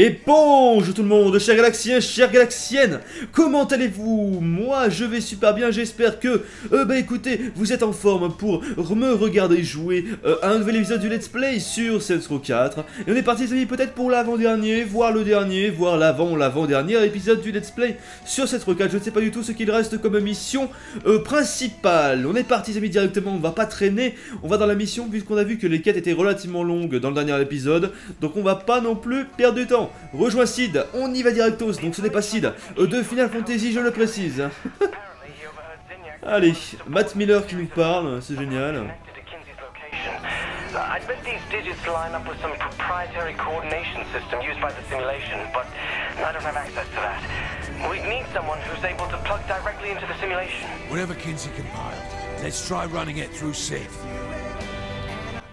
Et bonjour tout le monde, chers galaxiens, chères galaxiennes Comment allez-vous? Moi, je vais super bien, j'espère que... Euh, bah écoutez, vous êtes en forme pour me regarder jouer euh, un nouvel épisode du Let's Play sur Saints Row 4. Et on est parti, les amis, peut-être pour l'avant-dernier, voire le dernier, voire l'avant, l'avant-dernier épisode du Let's Play sur Saints Row 4. Je ne sais pas du tout ce qu'il reste comme mission euh, principale. On est parti, les amis, directement, on va pas traîner, on va dans la mission, puisqu'on a vu que les quêtes étaient relativement longues dans le dernier épisode. Donc on va pas non plus perdre du temps. Rejoins Sid, on y va directos, donc ce n'est pas Sid. Euh, de Final Fantasy, je le précise. Allez, Matt Miller qui nous parle, c'est génial. I bet these digits line up with some proprietary coordination system used by the simulation, but I don't have access to that. We need someone who's able to plug directly into the simulation. Whatever Kinsey compiled, let's try running it through Sid.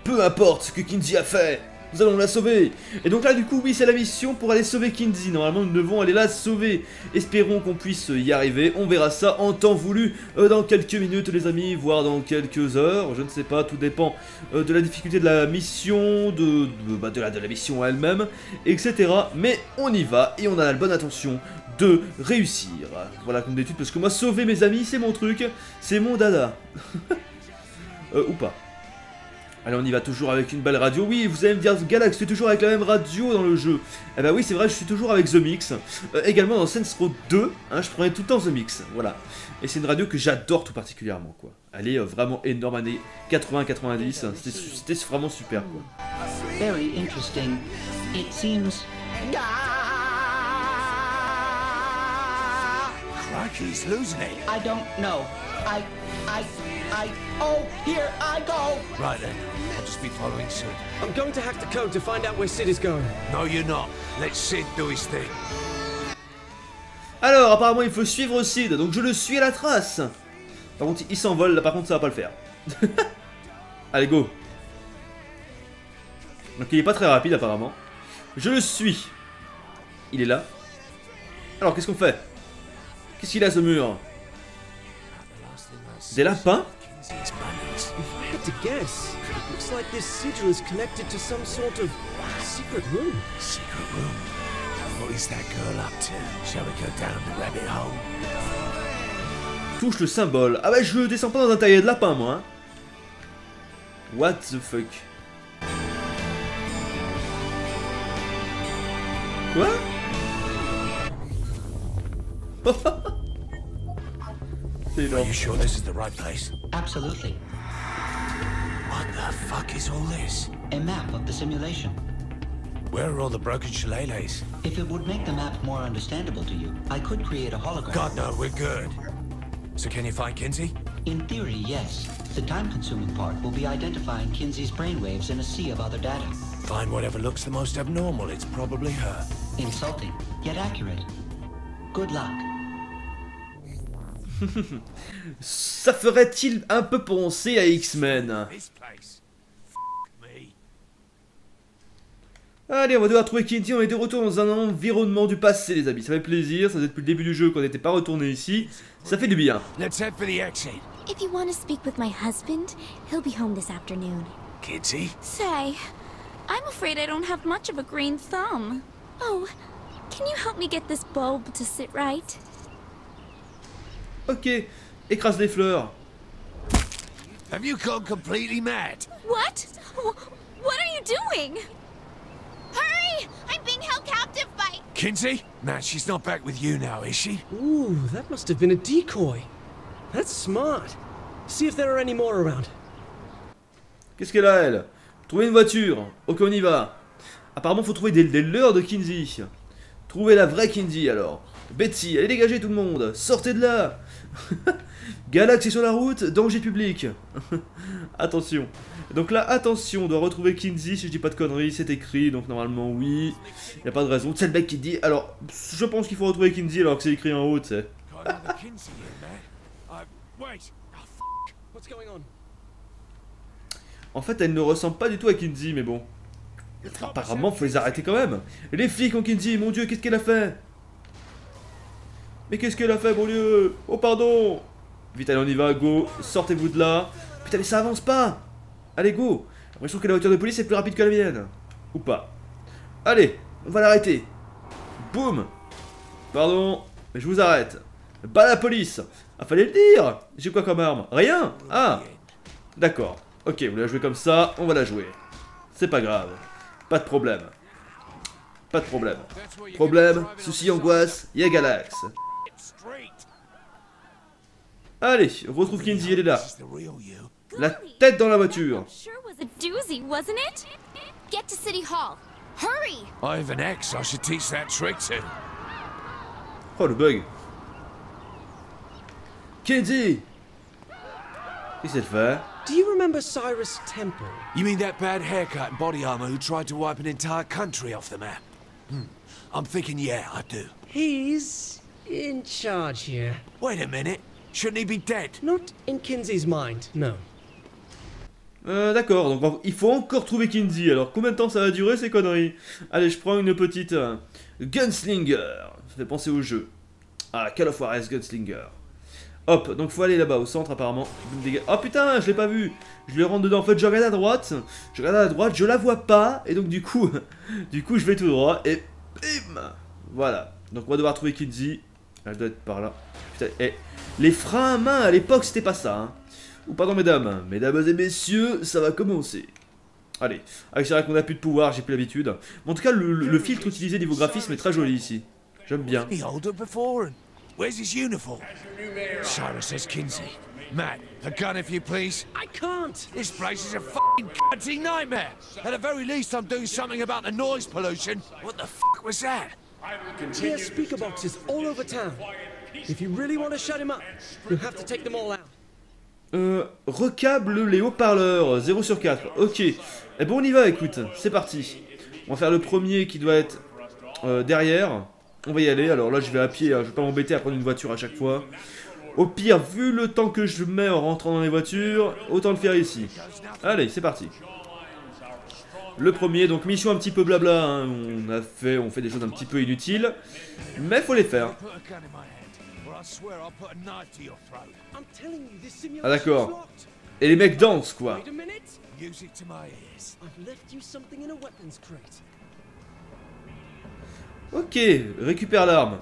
Peu importe ce que Kinsey a fait, nous allons la sauver Et donc là du coup oui c'est la mission pour aller sauver Kinsey, normalement nous devons aller la sauver. Espérons qu'on puisse y arriver, on verra ça en temps voulu euh, dans quelques minutes les amis, voire dans quelques heures, je ne sais pas, tout dépend euh, de la difficulté de la mission, de, bah, de, la, de la mission elle-même, etc. Mais on y va et on a la bonne intention de réussir. Voilà comme d'étude parce que moi sauver mes amis c'est mon truc, c'est mon dada. euh, ou pas. Allez, on y va toujours avec une belle radio. Oui, vous allez me dire, Galax, tu es toujours avec la même radio dans le jeu. Eh bah oui, c'est vrai, je suis toujours avec The Mix. Euh, également dans Saints Row 2, hein, je prenais tout le temps The Mix. Voilà. Et c'est une radio que j'adore tout particulièrement, quoi. Elle est euh, vraiment énorme, année 80-90. C'était vraiment super, quoi. Very interesting. It seems... Crikey's losing it. I don't know. I... I... I... Oh, here I go! Right then. Be following Sid. I'm going to hack the code to find out where Sid is going. No, you're not. Let Sid do his thing. Alors, apparemment, il faut suivre Sid, donc je le suis à la trace. Par contre, il s'envole, là, par contre, ça va pas le faire. Allez, go. Donc, il est pas très rapide, apparemment. Je le suis. Il est là. Alors, qu'est-ce qu'on fait? Qu'est-ce qu'il a, ce mur? Des lapins? looks like this sigil is connected to some sort of secret room. Secret room? What is that girl up to? Shall we go down the rabbit hole? Touche le symbole. Ah bah je descends pas dans un taillet de lapin moi. Hein. What the fuck? Quoi? Are you sure this is the right place? Absolutely. What the fuck is all this? A map of the simulation. Where are all the broken shillelaghs? If it would make the map more understandable to you, I could create a hologram. God, no, we're good. So can you find Kinsey? In theory, yes. The time-consuming part will be identifying Kinsey's brainwaves in a sea of other data. Find whatever looks the most abnormal. It's probably her. Insulting, yet accurate. Good luck. Ça ferait-il un peu penser à X-Men? Allez, on va devoir trouver Kinsey, on est de retour dans un environnement du passé, les amis. Ça fait plaisir, ça fait depuis le début du jeu qu'on n'était pas retourné ici. Ça fait du bien. Let's head for the exit. If you want to speak with my husband, he'll be home this afternoon. Kinsey? Say, I'm afraid I don't have much of a green thumb. Oh, can you help me get this bulb to sit right? Ok, écrase les fleurs. Have you gone completely mad? What? What are you doing? Hurry! I'm being held captive by... Kinsey? Nah, she's not back with you now, is she? Ooh, that must have been a decoy. That's smart. See if there are any more around. Qu'est-ce qu'elle a, elle? Trouver une voiture. Ok, on y va. Apparemment, faut trouver des, des leurs de Kinsey. Trouver la vraie Kinsey, alors. Betsy, allez dégager tout le monde. Sortez de là. Galaxy sur la route, danger public. attention. Donc là, attention, on doit retrouver Kinsey, si je dis pas de conneries, c'est écrit, donc normalement oui. Y a pas de raison. C'est le mec qui dit, alors, je pense qu'il faut retrouver Kinsey alors que c'est écrit en haut, tu en fait, elle ne ressemble pas du tout à Kinsey, mais bon. Apparemment, faut les arrêter quand même. Les flics ont Kinsey, mon dieu, qu'est-ce qu'elle a fait? Mais qu'est-ce qu'elle a fait, mon dieu? Oh, pardon Vite, allez, on y va, go. Sortez-vous de là. Putain, mais ça avance pas Allez, go J'ai l'impression que la voiture de police est plus rapide que la mienne. Ou pas. Allez, On va l'arrêter. Boum Pardon, mais je vous arrête. Pas la police Ah, fallait le dire J'ai quoi comme arme? Rien Ah D'accord. Ok, vous la jouez comme ça, on va la jouer. C'est pas grave. Pas de problème. Pas de problème. Problème, souci, angoisse, y'a Galax. Allez, retrouve Kinsey, elle est là. La tête dans la voiture. Get to City Hall. Hurry! I have an ex I should teach that trick to. Oh, le bug. Kinsey! Qu'est-ce qu'elle fait? Do you remember Cyrus Temple? You mean that bad haircut and body armor who tried to wipe an entire country off the map? Hmm. I'm thinking, yeah, I do. He's in charge here. Wait a minute. Shouldn't he be dead? Not in Kinsey's mind, no. Euh, d'accord, donc il faut encore trouver Kinsey. Alors combien de temps ça va durer ces conneries? Allez, je prends une petite euh, Gunslinger. Ça fait penser au jeu. Ah, Call of Juarez Gunslinger. Hop, donc faut aller là-bas au centre apparemment. Oh putain, je l'ai pas vu. Je le rentre dedans. En fait, je regarde à droite. Je regarde à droite, je la vois pas. Et donc du coup, du coup, je vais tout droit. Et bim Voilà. Donc on va devoir trouver Kinsey. Elle doit être par là. Putain, et les freins à main à l'époque, c'était pas ça. Hein. Ou pardon mesdames, mesdames et messieurs, ça va commencer. Allez, ah, c'est vrai qu'on a plus de pouvoir, j'ai plus l'habitude. en tout cas, le, filtre utilisé niveau graphisme est très joli ici. J'aime bien. Where's his uniform? Cyrus says Kinsey. Matt, a gun if you please. I can't. This place is a fucking cunty nightmare. At the very least, I'm doing something about the noise pollution. What the fuck was that? He speaker boxes all over town. If you really want to shut him up, you have to take them all out. Euh, recable les haut-parleurs, 0 sur 4. Ok. Eh bon, on y va, écoute. C'est parti. On va faire le premier qui doit être euh, derrière. On va y aller. Alors là, je vais à pied. Hein. Je vais pas m'embêter à prendre une voiture à chaque fois. Au pire, vu le temps que je mets en rentrant dans les voitures, autant le faire ici. Allez, c'est parti. Le premier, donc mission un petit peu blabla. Hein. On a fait, on fait des choses un petit peu inutiles, mais faut les faire. Ah d'accord. Et les mecs dansent quoi. Ok, récupère l'arme.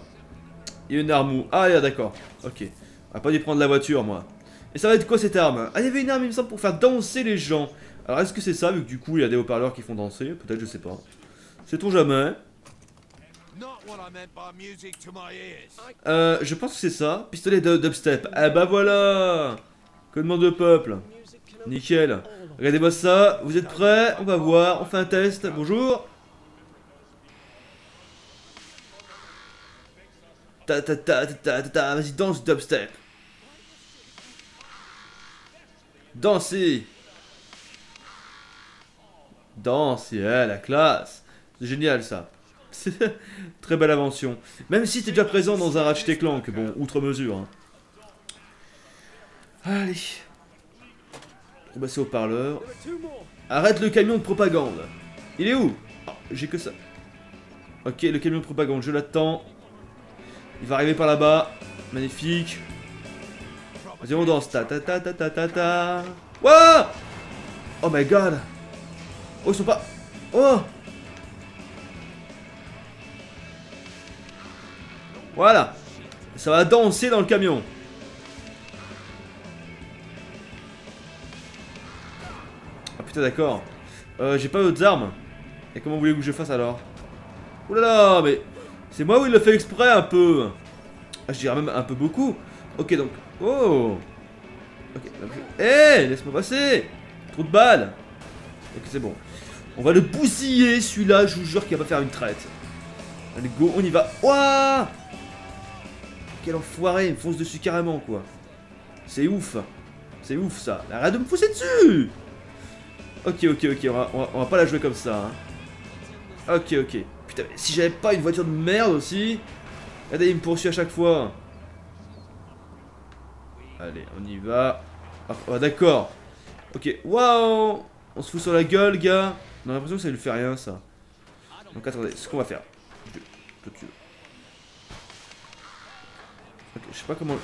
Il y a une arme Ah d'accord. Ok. On va pas dû prendre la voiture moi. Et ça va être quoi cette arme? Ah il y avait une arme il me semble pour faire danser les gens. Alors est-ce que c'est ça vu que du coup il y a des haut-parleurs qui font danser Peut-être je sais pas. C'est on jamais. Euh, je pense que c'est ça. Pistolet de dubstep. Ah bah voilà Codement de peuple. Nickel. Regardez-moi ça. Vous êtes prêts On va voir. On fait un test. Bonjour. Ta ta ta ta ta ta. Vas-y, danse dubstep. Dansez. Dansez, eh, la classe. C'est génial ça. Très belle invention. Même si t'es déjà présent dans un Ratchet Clank, bon, outre mesure. Hein. Allez. Passer au parleur. Arrête le camion de propagande. Il est où? Oh, J'ai que ça. Ok, le camion de propagande, je l'attends. Il va arriver par là-bas. Magnifique. Vas-y, on danse. Ta ta ta ta ta ta ta. Oh my god. Oh, ils sont pas... Oh Voilà. Ça va danser dans le camion. Ah putain d'accord. Euh, j'ai pas d'autres armes. Et comment voulez-vous que je fasse alors? Oulala, mais... C'est moi où il le fait exprès un peu. Ah, je dirais même un peu beaucoup. Ok, donc... Oh Ok, Eh Laisse-moi passer Trop de balles Ok, c'est bon. On va le bousiller, celui-là. Je vous jure qu'il va pas faire une traite. Allez, go, on y va. Ouah quel enfoiré, il me fonce dessus carrément, quoi. C'est ouf. C'est ouf, ça. Arrête de me pousser dessus Ok, ok, ok, on va, pas la jouer comme ça. Hein. Ok, ok. Putain, mais si j'avais pas une voiture de merde aussi... Regardez, il me poursuit à chaque fois. Allez, on y va. Oh, d'accord. Ok, waouh On se fout sur la gueule, gars. On a l'impression que ça lui fait rien, ça. Donc attendez, ce qu'on va faire. Je, je sais pas comment...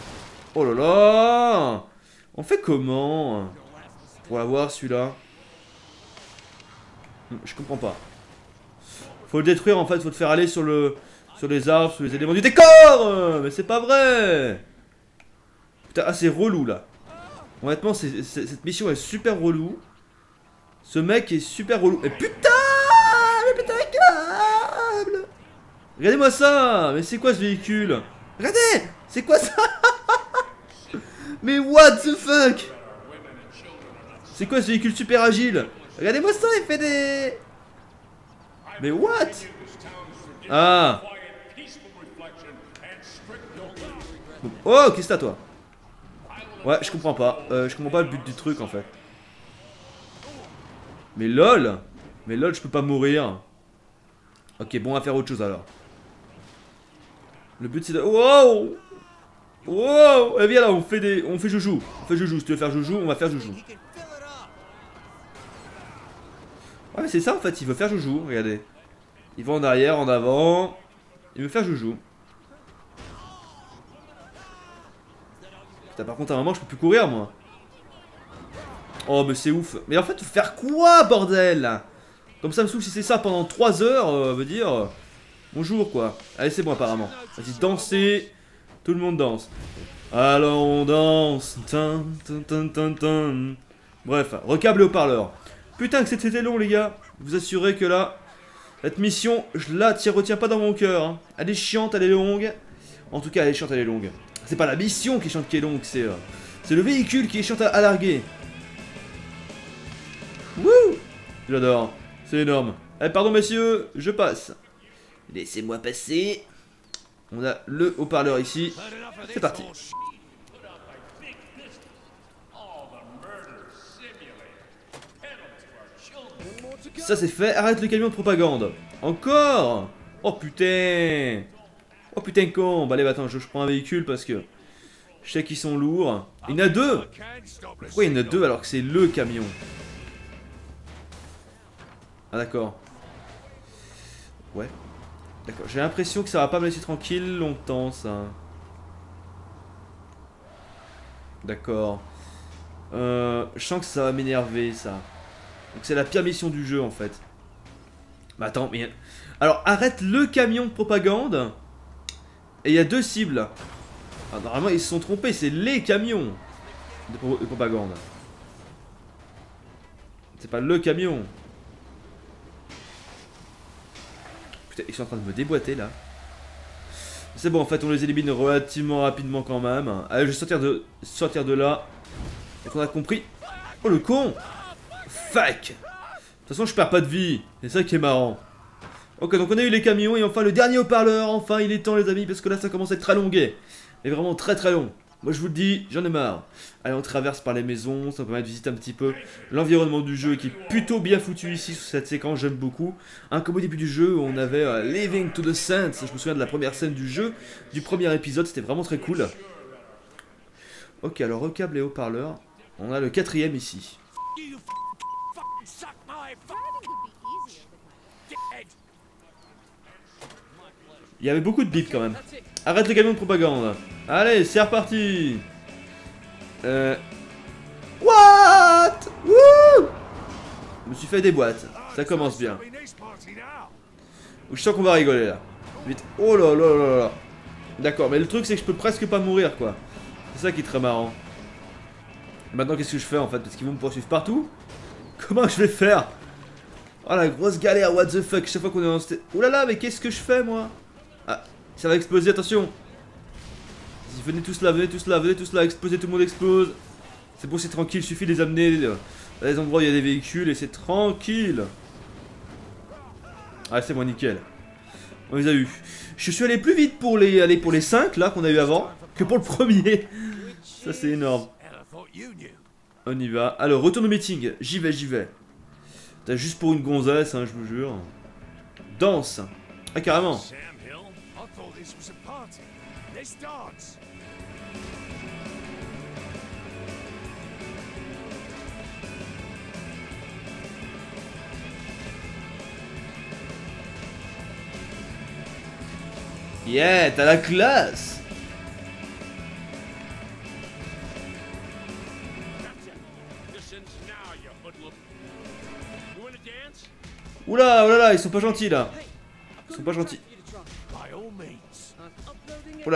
Oh là là On fait comment Pour l'avoir celui-là? Hmm, Je comprends pas. Faut le détruire en fait, faut le faire aller sur le sur les arbres, sur les éléments du décor euh, Mais c'est pas vrai Putain, ah c'est relou là. Honnêtement, cette mission est super relou. Ce mec est super relou. Et putain Mais putain, câble Regardez-moi ça. Mais c'est quoi ce véhicule? Regardez C'est quoi ça? Mais what the fuck? C'est quoi ce véhicule super agile? Regardez-moi ça, il fait des... Mais what? Ah. Oh, qu'est-ce que t'as toi? Ouais, je comprends pas. Euh, je comprends pas le but du truc en fait. Mais lol Mais lol, je peux pas mourir. Ok, bon, on va faire autre chose alors. Le but c'est de... Wow Wow Eh viens là, on fait des... On fait joujou. On fait joujou. Si tu veux faire joujou, on va faire joujou. Ouais, mais c'est ça en fait, il veut faire joujou, regardez. Il va en arrière, en avant. Il veut faire joujou. Putain, par contre, à un moment, je peux plus courir, moi. Oh, mais c'est ouf. Mais en fait, faire quoi, bordel? Comme ça me saoule si c'est ça pendant 3 heures, euh, veut dire... euh, bonjour, quoi. Allez, c'est bon, apparemment. Vas-y, dansez. Tout le monde danse. Alors, on danse. Bref, recable au parleur. Putain, que c'était long, les gars. Vous assurez que là... Cette mission, je la tiens, retiens pas dans mon cœur. hein. Elle est chiante, elle est longue. En tout cas, elle est chiante, elle est longue. C'est pas la mission qui est chiante, qui est longue, c'est euh, le véhicule qui est chiante à, à larguer. Wouh J'adore, c'est énorme. Eh, pardon, messieurs, je passe. Laissez-moi passer. On a le haut-parleur ici. C'est parti. Ça c'est fait, arrête le camion de propagande. Encore Oh putain Oh putain con Bah allez bah, attends, je, je prends un véhicule parce que je sais qu'ils sont lourds. Il y en a deux Pourquoi il y en a deux alors que c'est le camion Ah d'accord. Ouais. D'accord, j'ai l'impression que ça va pas me laisser tranquille longtemps ça. D'accord. Euh, je sens que ça va m'énerver ça. Donc c'est la pire mission du jeu en fait. Mais attends, mais... Alors arrête le camion de propagande. Et il y a deux cibles. Ah, normalement ils se sont trompés, c'est les camions de, de propagande. C'est pas le camion. Ils sont en train de me déboîter là. C'est bon, en fait, on les élimine relativement rapidement quand même. Allez, je vais sortir de, sortir de là. Et qu'on a compris? Oh le con Fuck De toute façon, je perds pas de vie. C'est ça qui est marrant. Ok, donc on a eu les camions et enfin le dernier haut-parleur. Enfin, il est temps, les amis, parce que là, ça commence à être très longuet. Et vraiment très très long. Moi, je vous le dis, j'en ai marre. Allez, on traverse par les maisons. Ça me permet de visiter un petit peu l'environnement du jeu qui est plutôt bien foutu ici sur cette séquence. J'aime beaucoup. Hein, comme au début du jeu, on avait euh, Living to the Saints. Je me souviens de la première scène du jeu, du premier épisode. C'était vraiment très cool. Ok, alors recable et haut-parleur. On a le quatrième ici. Il y avait beaucoup de bips quand même. Arrête le camion de propagande. Allez, c'est reparti. Euh... What? Wouh Je me suis fait des boîtes. Ça commence bien. Je sens qu'on va rigoler là. Vite. Oh là là là là. D'accord, mais le truc c'est que je peux presque pas mourir quoi. C'est ça qui est très marrant. Maintenant qu'est-ce que je fais en fait? Parce qu'ils vont me poursuivre partout Comment je vais faire? Oh la grosse galère, what the fuck, chaque fois qu'on est dans cette... Oh là là, mais qu'est-ce que je fais moi? Ah, ça va exploser, attention Venez tous là, venez tous là, venez tous là, explosez, tout le monde explose C'est bon, c'est tranquille, suffit de les amener dans les endroits où il y a des véhicules et c'est tranquille Ah, c'est bon, nickel. On les a eu. Je suis allé plus vite pour les, aller pour les 5 là qu'on a eu avant que pour le premier. Ça c'est énorme. On y va. Alors, retourne au meeting. J'y vais, j'y vais. T'as juste pour une gonzesse, hein, je vous jure. Danse. Ah, carrément. This dance. Yeah, t'as la classe. Oula, oula, là, ils sont pas gentils là. sont pas gentils.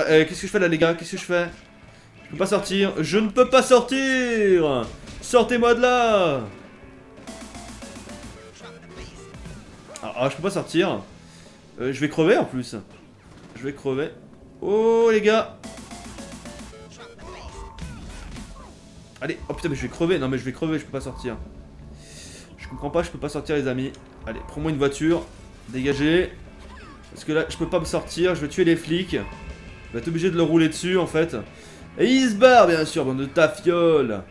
Euh, qu'est-ce que je fais là les gars Qu'est-ce que je fais Je peux pas sortir. Je ne peux pas sortir Sortez-moi de là ah, ah, je peux pas sortir. Euh, je vais crever en plus. Je vais crever. Oh les gars Allez, oh putain mais je vais crever, non mais je vais crever, je peux pas sortir. Je comprends pas, je peux pas sortir les amis. Allez, prends-moi une voiture, dégagez. Parce que là, je peux pas me sortir, je vais tuer les flics. Vais être obligé de le rouler dessus en fait. Et il se barre bien sûr, bande de tafioles.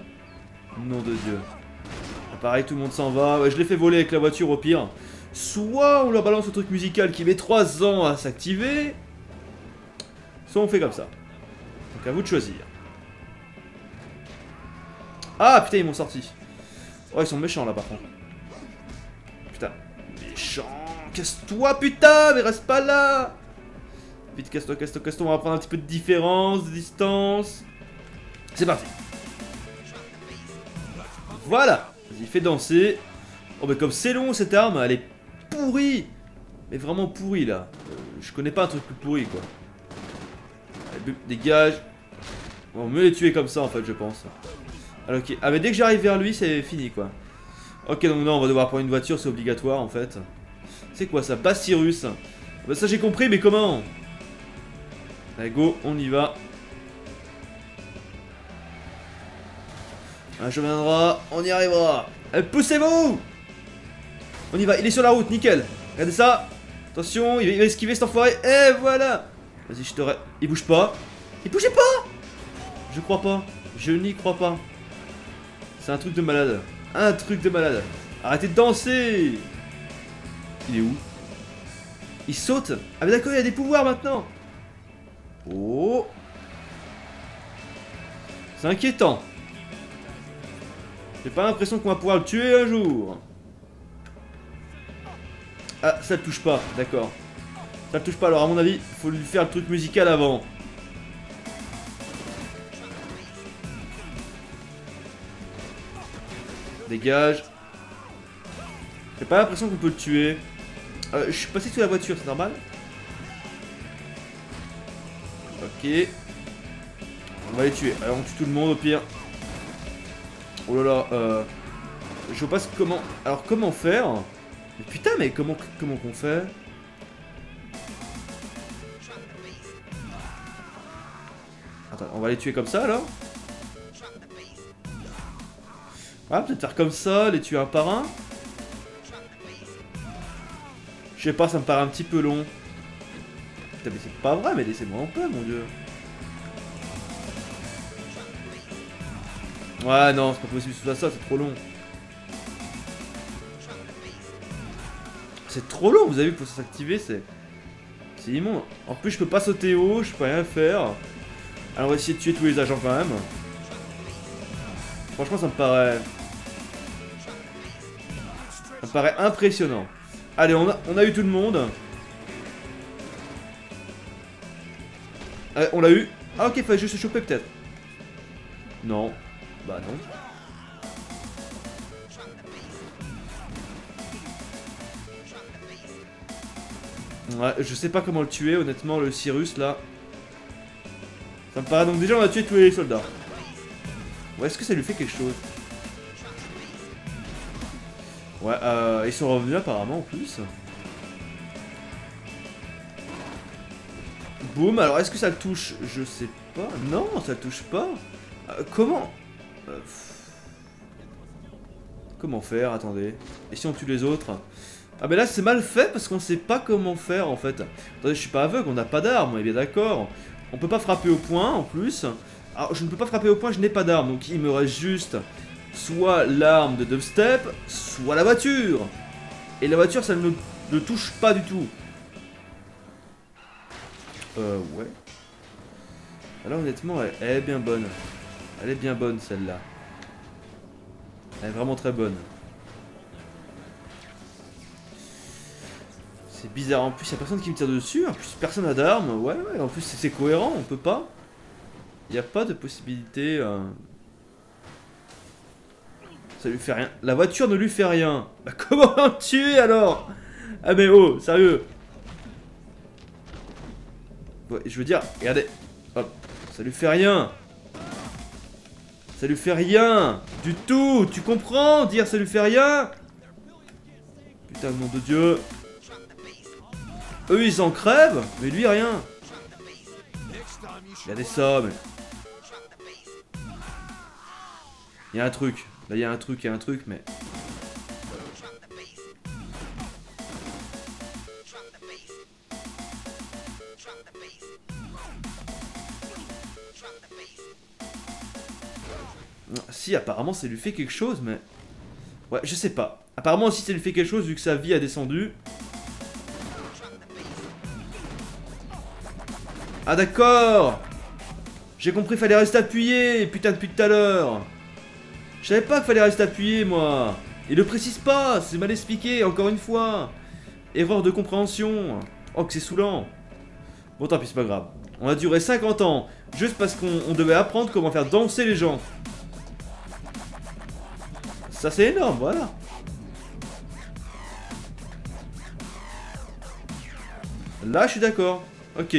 Nom de Dieu. Ah, pareil, tout le monde s'en va. Ouais, je l'ai fait voler avec la voiture au pire. Soit on leur balance le truc musical qui met 3 ans à s'activer. Soit on fait comme ça. Donc à vous de choisir. Ah putain, ils m'ont sorti. Oh, ils sont méchants là par contre. Putain. Méchant. Casse-toi putain, mais reste pas là. Vite, casse-toi, casse-toi, casse-toi. On va prendre un petit peu de différence, de distance. C'est parti. Voilà. Vas-y, fais danser. Oh, mais comme c'est long cette arme, elle est pourrie. Mais vraiment pourrie là. Euh, je connais pas un truc plus pourri quoi. Allez, dégage. On va mieux les tuer comme ça en fait, je pense. Alors, ok. Ah, mais dès que j'arrive vers lui, c'est fini quoi. Ok, donc non, on va devoir prendre une voiture, c'est obligatoire en fait. C'est quoi ça? Bastyrus Bah, ça j'ai compris, mais comment? Allez, go, on y va. Un chemin viendra, on y arrivera. Allez, poussez-vous On y va, il est sur la route, nickel. Regardez ça. Attention, il va esquiver cet enfoiré. Et voilà Vas-y, je te... Il bouge pas. Il bougeait pas Je crois pas. Je n'y crois pas. C'est un truc de malade. Un truc de malade. Arrêtez de danser Il est où? Il saute Ah mais d'accord, il a des pouvoirs maintenant Oh C'est inquiétant. J'ai pas l'impression qu'on va pouvoir le tuer un jour. Ah, ça le touche pas, d'accord. Ça le touche pas, alors à mon avis, faut lui faire le truc musical avant. Dégage. J'ai pas l'impression qu'on peut le tuer. Euh, je suis passé sous la voiture, c'est normal? On va les tuer. Alors on tue tout le monde au pire. Oh là là, euh... Je vois pas comment... Alors comment faire? Mais Putain, mais comment comment qu'on fait? Attends, on va les tuer comme ça alors? Ah, peut-être faire comme ça, les tuer un par un? Je sais pas, ça me paraît un petit peu long. Mais c'est pas vrai, mais laissez-moi en paix, mon dieu. Ouais, non, c'est pas possible ça, ça, c'est trop long. C'est trop long, vous avez vu, pour s'activer, c'est... C'est immonde. En plus, je peux pas sauter haut, je peux rien faire. Alors, on va essayer de tuer tous les agents quand même. Franchement, ça me paraît... Ça me paraît impressionnant. Allez, on a, on a eu tout le monde. On l'a eu. Ah ok, fallait juste se choper peut-être. Non. Bah non. Ouais, je sais pas comment le tuer, honnêtement, le Cyrus, là. Ça me paraît donc déjà, on a tué tous les soldats. Ouais, est-ce que ça lui fait quelque chose? Ouais, euh, ils sont revenus apparemment en plus. Boum, alors est-ce que ça le touche Je sais pas. Non, ça le touche pas. Euh, comment euh, Comment faire Attendez. Et si on tue les autres Ah mais là c'est mal fait parce qu'on sait pas comment faire en fait. Attendez, je suis pas aveugle, on n'a pas d'arme, on est bien d'accord. On peut pas frapper au point en plus. Alors je ne peux pas frapper au point, je n'ai pas d'arme, donc il me reste juste soit l'arme de dubstep, soit la voiture. Et la voiture, ça ne le touche pas du tout. Euh, ouais. Alors honnêtement, elle, est bien bonne. Elle est bien bonne celle-là. Elle est vraiment très bonne. C'est bizarre. En plus, il a personne qui me tire dessus. En plus, personne n'a d'armes. Ouais, ouais. En plus, c'est cohérent. On peut pas. Il n'y a pas de possibilité. Euh, ça lui fait rien. La voiture ne lui fait rien. Bah comment tuer alors? Ah mais oh, sérieux je veux dire, regardez. Hop, ça lui fait rien. Ça lui fait rien du tout. Tu comprends Dire ça lui fait rien Putain, nom de Dieu. Eux, ils en crèvent, mais lui, rien. Regardez ça, mais... Il y a un truc. Là, il y a un truc, il y a un truc, mais... Apparemment, ça lui fait quelque chose, mais... Ouais, je sais pas. Apparemment aussi, ça lui fait quelque chose, vu que sa vie a descendu. Ah d'accord J'ai compris, fallait rester appuyé, putain, depuis tout à l'heure Je savais pas qu'il fallait rester appuyé, moi Il le précise pas, c'est mal expliqué, encore une fois Erreur de compréhension Oh, que c'est saoulant Bon, tant pis, c'est pas grave. On a duré 50 ans, juste parce qu'on devait apprendre comment faire danser les gens. Ça, c'est énorme, voilà. Là, je suis d'accord. Ok.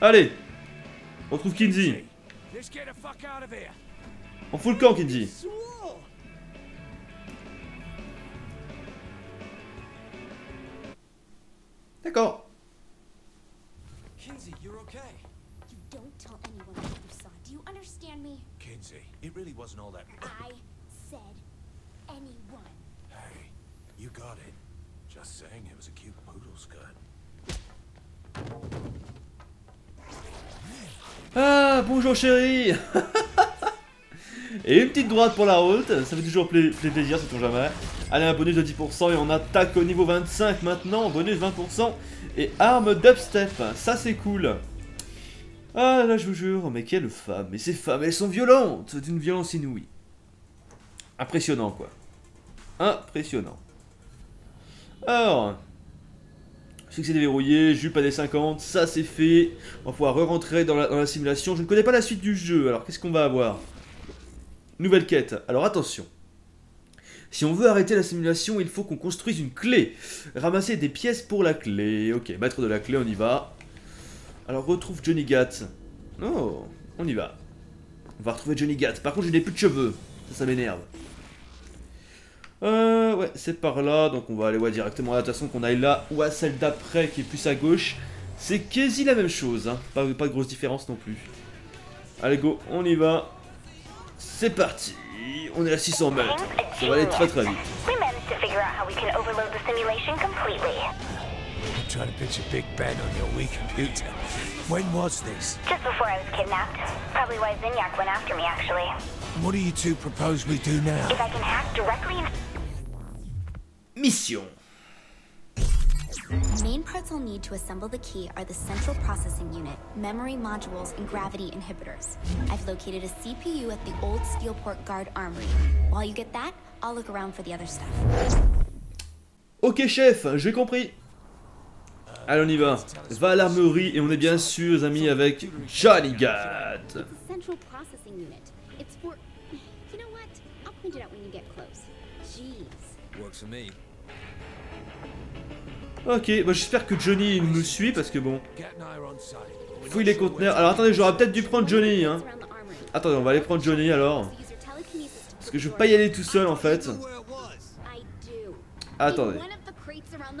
Allez. On trouve Kinsey. On fout le camp, Kinsey. D'accord. Kinsey, you're okay. You don't tell anyone what you saw. Do you understand me? Kinsey, it really wasn't all that. I said anyone. Hey, you Ah, bonjour chérie Et une petite droite pour la route, ça fait toujours pla pla plaisir, c'est ton jamais. Allez, un bonus de 10% et on attaque au niveau 25 maintenant, bonus 20% et arme dubstep, ça c'est cool. Ah là je vous jure, mais quelle femme, mais ces femmes elles sont violentes, d'une violence inouïe. Impressionnant quoi. Impressionnant. Alors, Succès déverrouillé, jupe à des 50, ça c'est fait. On va pouvoir re-rentrer dans la, simulation. Je ne connais pas la suite du jeu, alors qu'est-ce qu'on va avoir? Nouvelle quête. Alors attention. Si on veut arrêter la simulation, il faut qu'on construise une clé. Ramasser des pièces pour la clé. Ok, maître de la clé, on y va. Alors retrouve Johnny Gat. Oh, on y va. On va retrouver Johnny Gat. Par contre, je n'ai plus de cheveux. Ça m'énerve. Euh, ouais, c'est par là, donc on va aller ouais, directement à la façon qu'on aille là ou à celle d'après qui est plus à gauche. C'est quasi la même chose, hein. pas, pas de grosse différence non plus. Allez go, on y va. C'est parti, on est à 600 mètres, ça va aller très très vite. We managed to figure out how we can overload the simulation completely. I'm trying to picture Big Ben on your Wii computer. When was this? Just before I was kidnapped. Probably why Zinyak went after me, actually. What do you two propose we do now? If I can hack directly into Mission. The main parts I'll need to assemble the key are the central processing unit, memory modules, and gravity inhibitors. I've located a CPU at the old Steelport Guard Armory. While you get that, I'll look around for the other stuff. Ok chef, j'ai compris. Allez on y va. Va à l'armerie et on est bien sûr les amis avec Johnny Gat. Central processing unit. It's for... You know what? I'll point it out when you get close. Jeez. Works for me. Ok, bah j'espère que Johnny me suit parce que bon, fouille les conteneurs. Alors attendez, j'aurais peut-être dû prendre Johnny hein. Attendez, on va aller prendre Johnny alors. Parce que je veux pas y aller tout seul en fait. Attendez.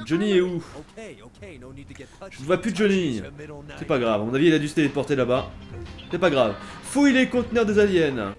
Johnny est où? Je vois plus Johnny. C'est pas grave, mon avis il a dû se téléporter là-bas. C'est pas grave. Fouille les conteneurs des aliens.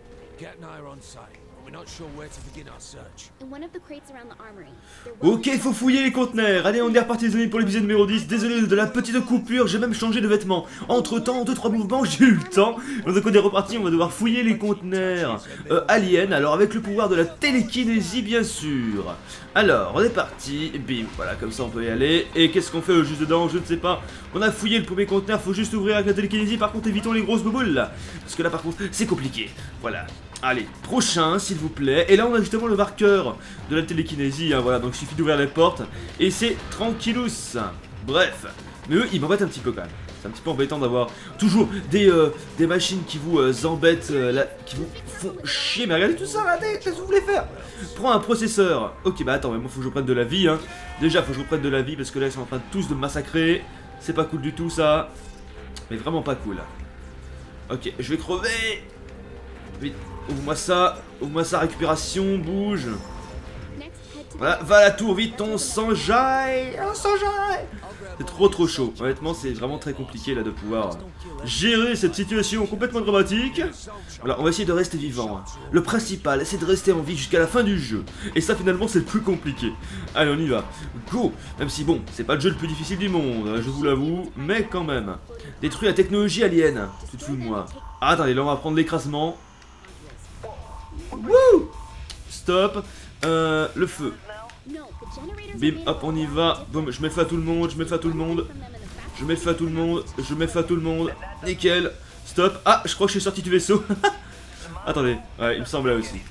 Gat and I are on site, but we're not sure where to begin our search. In one of the crates around the armory. There will Ok, faut fouiller les conteneurs. Allez, on est reparti les amis pour l'épisode numéro 10. Désolé de la petite coupure, j'ai même changé de vêtements. Entre temps, 2-3 mouvements, j'ai eu le temps. Donc on est reparti, on va devoir fouiller les conteneurs euh, aliens. Alors avec le pouvoir de la télékinésie bien sûr. Alors, on est parti. Bim, voilà, comme ça on peut y aller. Et qu'est-ce qu'on fait euh, juste dedans Je ne sais pas. On a fouillé le premier conteneur, faut juste ouvrir avec la télékinésie. Par contre, évitons les grosses bouboules là. Parce que là par contre, c'est compliqué. Voilà. Allez, prochain s'il vous plaît. Et là on a justement le marqueur de la télékinésie. hein, voilà, donc il suffit d'ouvrir les portes. Et c'est tranquillous. Bref. Mais eux, ils m'embêtent un petit peu quand même. C'est un petit peu embêtant d'avoir toujours des, euh, des machines qui vous euh, embêtent, euh, qui vous font chier. Mais regardez tout ça, regardez, qu'est-ce que vous voulez faire? Prends un processeur. Ok, bah attends, mais moi faut que je prenne de la vie. Hein. Déjà, faut que je prenne de la vie parce que là ils sont en train de tous de massacrer. C'est pas cool du tout ça. Mais vraiment pas cool. Ok, je vais crever Vite, ouvre-moi ça, ouvre-moi ça, récupération, bouge. Voilà, va à la tour, vite, on s'enjaille On s'enjaille C'est trop trop chaud. Honnêtement, c'est vraiment très compliqué là de pouvoir gérer cette situation complètement dramatique. Voilà, on va essayer de rester vivant. Le principal, c'est de rester en vie jusqu'à la fin du jeu. Et ça, finalement, c'est le plus compliqué. Allez, on y va. Go Même si, bon, c'est pas le jeu le plus difficile du monde, je vous l'avoue, mais quand même. Détruire la technologie alien. Tu te fous de moi. Ah, attendez, là, on va prendre l'écrasement. Wouh Stop. Euh, le feu. Bim, hop, on y va. Boum, je mets feu à tout le monde, je mets feu à tout le monde. Je mets feu à tout le monde, je mets feu à tout le monde. Nickel. Stop. Ah, je crois que je suis sorti du vaisseau. Attendez, ouais, il me semblait aussi.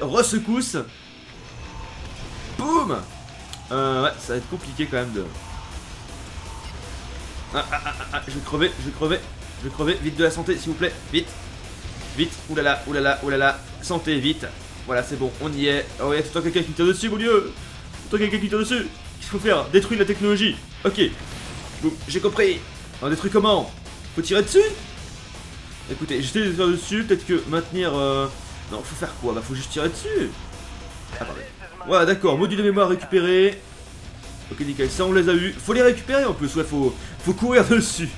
Resecousse. Boum euh, Ouais, ça va être compliqué quand même de... Ah, ah, ah, ah, je vais crever, je vais crever, je vais crever. Vite de la santé, s'il vous plaît. Vite. Vite. Oulala, oulala, oulala. Santé, vite. Voilà, c'est bon, on y est. Oh, le temps quelqu'un qui tire dessus, mon dieu temps quelqu'un qui tire dessus Qu'est-ce qu'il faut faire? Détruire la technologie. Ok. J'ai compris. On détruit comment? Faut tirer dessus? Écoutez, j'essaie de tirer dessus, peut-être que maintenir... Euh... Non, faut faire quoi? Bah, faut juste tirer dessus. Attendez. Voilà, d'accord, module de mémoire récupéré. Ok, nickel, ça on les a eu. Faut les récupérer en plus, ouais, faut, faut courir dessus.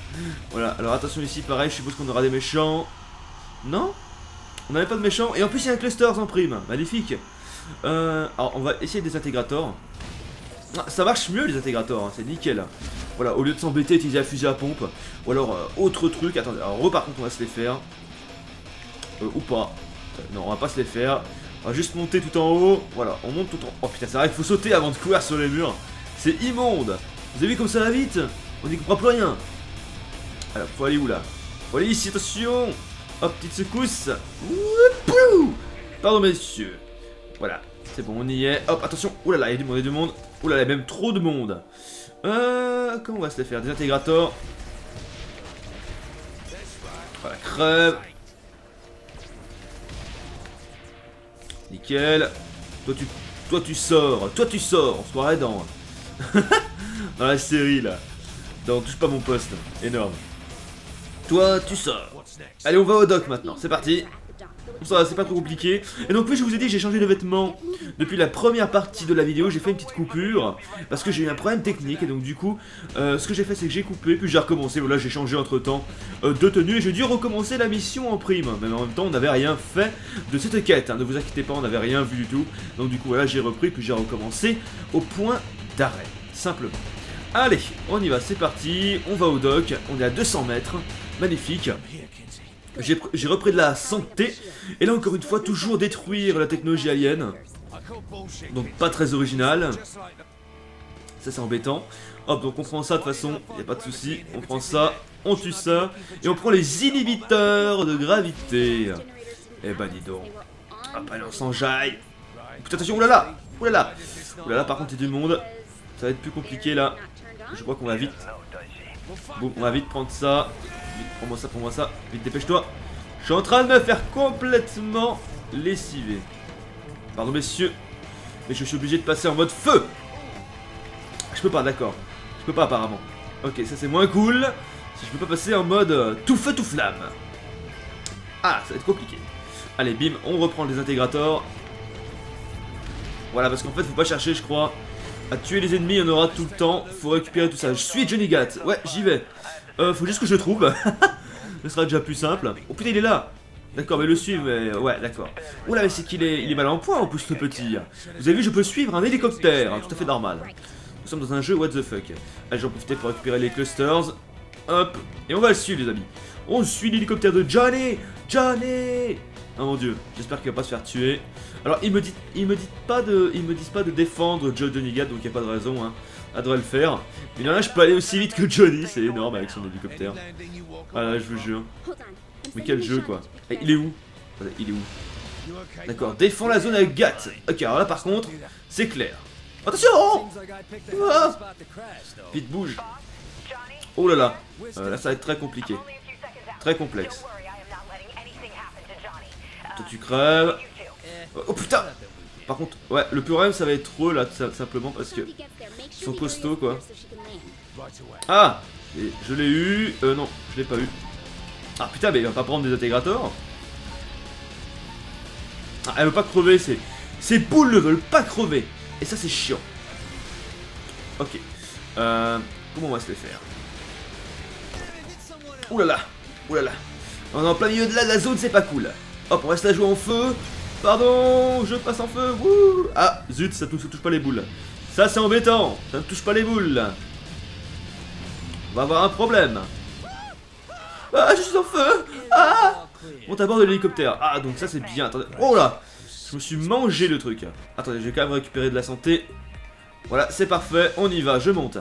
Voilà, alors attention ici, pareil, je suppose qu'on aura des méchants. Non on n'avait pas de méchants. Et en plus, il y a un clusters en prime. Magnifique. Euh, alors, on va essayer des intégrateurs. Ah, ça marche mieux, les intégrateurs. Hein, c'est nickel. Voilà, au lieu de s'embêter, utiliser la fusée à pompe. Ou alors, euh, autre truc. Attendez, alors, par contre, on va se les faire. Euh, ou pas. Non, on va pas se les faire. On va juste monter tout en haut. Voilà, on monte tout en haut. Oh putain, c'est vrai qu'il faut sauter avant de courir sur les murs. C'est immonde. Vous avez vu comme ça va vite? On n'y comprend plus rien. Alors, faut aller où là? Faut aller ici, attention Hop, petite secousse. Pardon, messieurs. Voilà, c'est bon, on y est. Hop, attention. Là, il y a du monde, il y a du monde. Ouh là même trop de monde. Euh, comment on va se les faire? Des intégrateurs. Voilà, crève. Nickel. Toi tu, toi tu sors, toi tu sors, on se dans, dans la série là. Non, touche pas mon poste, énorme. Toi, tu sors. Allez, on va au doc maintenant. C'est parti. Ça, c'est pas trop compliqué. Et donc, oui, je vous ai dit, j'ai changé de vêtements depuis la première partie de la vidéo. J'ai fait une petite coupure parce que j'ai eu un problème technique. Et donc, du coup, euh, ce que j'ai fait, c'est que j'ai coupé, puis j'ai recommencé. Voilà, j'ai changé entre temps euh, de tenue et j'ai dû recommencer la mission en prime. Mais en même temps, on n'avait rien fait de cette quête. Hein. Ne vous inquiétez pas, on n'avait rien vu du tout. Donc, du coup, voilà, j'ai repris, puis j'ai recommencé au point d'arrêt. Simplement. Allez, on y va, c'est parti. On va au doc. On est à 200 mètres. Magnifique. J'ai repris de la santé. Et là, encore une fois, toujours détruire la technologie alien. Donc, pas très original. Ça, c'est embêtant. Hop, donc on prend ça de toute façon. Il a pas de souci. On prend ça, on tue ça. Et on prend les inhibiteurs de gravité. Eh ben, dis donc. Hop, allez, on s'enjaille. Putain, attention, oulala Oulala Oulala, par contre, il y a du monde. Ça va être plus compliqué, là. Je crois qu'on va vite. Bon, on va vite prendre ça. Prends-moi ça, prends-moi ça. Vite, dépêche-toi. Je suis en train de me faire complètement lessiver. Pardon, messieurs. Mais je suis obligé de passer en mode feu. Je peux pas, d'accord. Je peux pas, apparemment. Ok, ça c'est moins cool. Si je peux pas passer en mode euh, tout feu, tout flamme. Ah, ça va être compliqué. Allez, bim, on reprend les intégrateurs. Voilà, parce qu'en fait, faut pas chercher, je crois, à tuer les ennemis, on aura tout le temps. Faut récupérer tout ça. Je suis Johnny Gat. Ouais, j'y vais. Euh, faut juste que je trouve. Ce sera déjà plus simple. Oh putain, il est là. D'accord, mais le suivre, mais ouais, d'accord. Oula, mais c'est qu'il est, il est mal en point en plus, ce petit. Vous avez vu, je peux suivre un hélicoptère, tout à fait normal. Nous sommes dans un jeu what the fuck. Allez, j'en profite pour récupérer les clusters. Hop, et on va le suivre, les amis. On suit l'hélicoptère de Johnny Johnny Oh mon dieu, j'espère qu'il va pas se faire tuer. Alors, ils me, dit, ils me disent pas de, ils me disent pas de défendre Joe Gat, donc il a pas de raison, hein. Elle devrait le faire. Mais là, je peux aller aussi vite que Johnny, c'est énorme avec son hélicoptère. Voilà, je vous jure. Mais quel jeu, quoi. Eh, il est où? Il est où? D'accord, défends la zone avec Gat. Ok, alors là, par contre, c'est clair. Attention ah Vite, bouge. Oh là là. Euh, là, ça va être très compliqué. Très complexe. Toi, tu crèves. Oh putain Par contre, ouais, le problème ça va être trop là, simplement parce que Ils sont costauds quoi. Ah et Je l'ai eu. Euh non, je l'ai pas eu. Ah putain, mais il va pas prendre des intégrateurs. Ah, elle veut pas crever, c'est. Ces boules ne veulent pas crever. Et ça, c'est chiant. Ok. Euh, comment on va se les faire? Oulala Oulala On est en plein milieu de la, zone, c'est pas cool. Hop, on se la jouer en feu. Pardon, je passe en feu. Wouh ah, zut, ça touche, touche pas les boules. Ça, c'est embêtant. Ça ne touche pas les boules. On va avoir un problème. Ah, je suis en feu Ah On à bord de l'hélicoptère. Ah, donc ça, c'est bien. Attendez. Oh là Je me suis mangé le truc. Attendez, je vais quand même récupérer de la santé. Voilà, c'est parfait. On y va, je monte.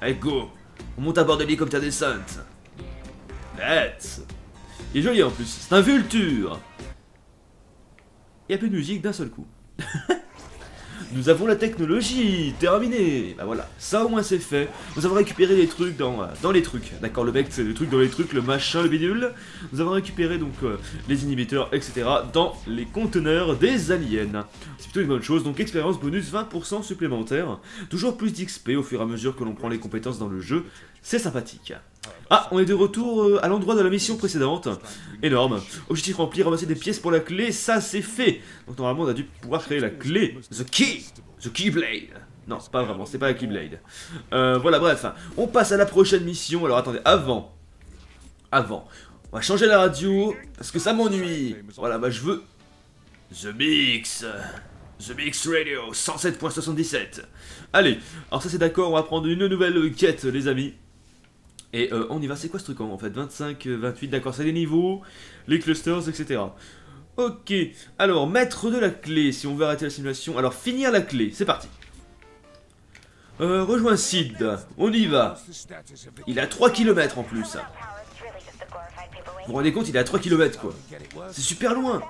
Allez, go On monte à bord de l'hélicoptère des Saints. Let's Il est joli en plus. C'est un vulture Il n'y a plus de musique d'un seul coup. Nous avons la technologie Terminé Bah voilà, ça au moins c'est fait. Nous avons récupéré les trucs dans, euh, les trucs. D'accord, le mec c'est le truc dans les trucs, le machin, le bidule. Nous avons récupéré donc euh, les inhibiteurs, etc. dans les conteneurs des aliens. C'est plutôt une bonne chose, donc expérience bonus 20% supplémentaire. Toujours plus d'XP au fur et à mesure que l'on prend les compétences dans le jeu. C'est sympathique. Ah, on est de retour euh, à l'endroit de la mission précédente. Énorme. Objectif rempli, ramasser des pièces pour la clé, ça c'est fait. Donc normalement on a dû pouvoir créer la clé. The Key The Keyblade non, pas vraiment, c'est pas la Keyblade. Euh, voilà, bref, on passe à la prochaine mission. Alors attendez, avant, avant, on va changer la radio, parce que ça m'ennuie. Voilà, bah je veux The Mix. The Mix Radio, 107.77. Allez, alors ça c'est d'accord, on va prendre une nouvelle quête, les amis. Et euh, on y va, c'est quoi ce truc en fait? 25, 28, d'accord, c'est les niveaux, les clusters, etc. Ok, alors, mettre de la clé, si on veut arrêter la simulation. Alors, finir la clé, c'est parti. Euh, rejoins Sid, on y va. Il a 3 km en plus. Vous vous rendez compte, il est à 3 km quoi. C'est super loin.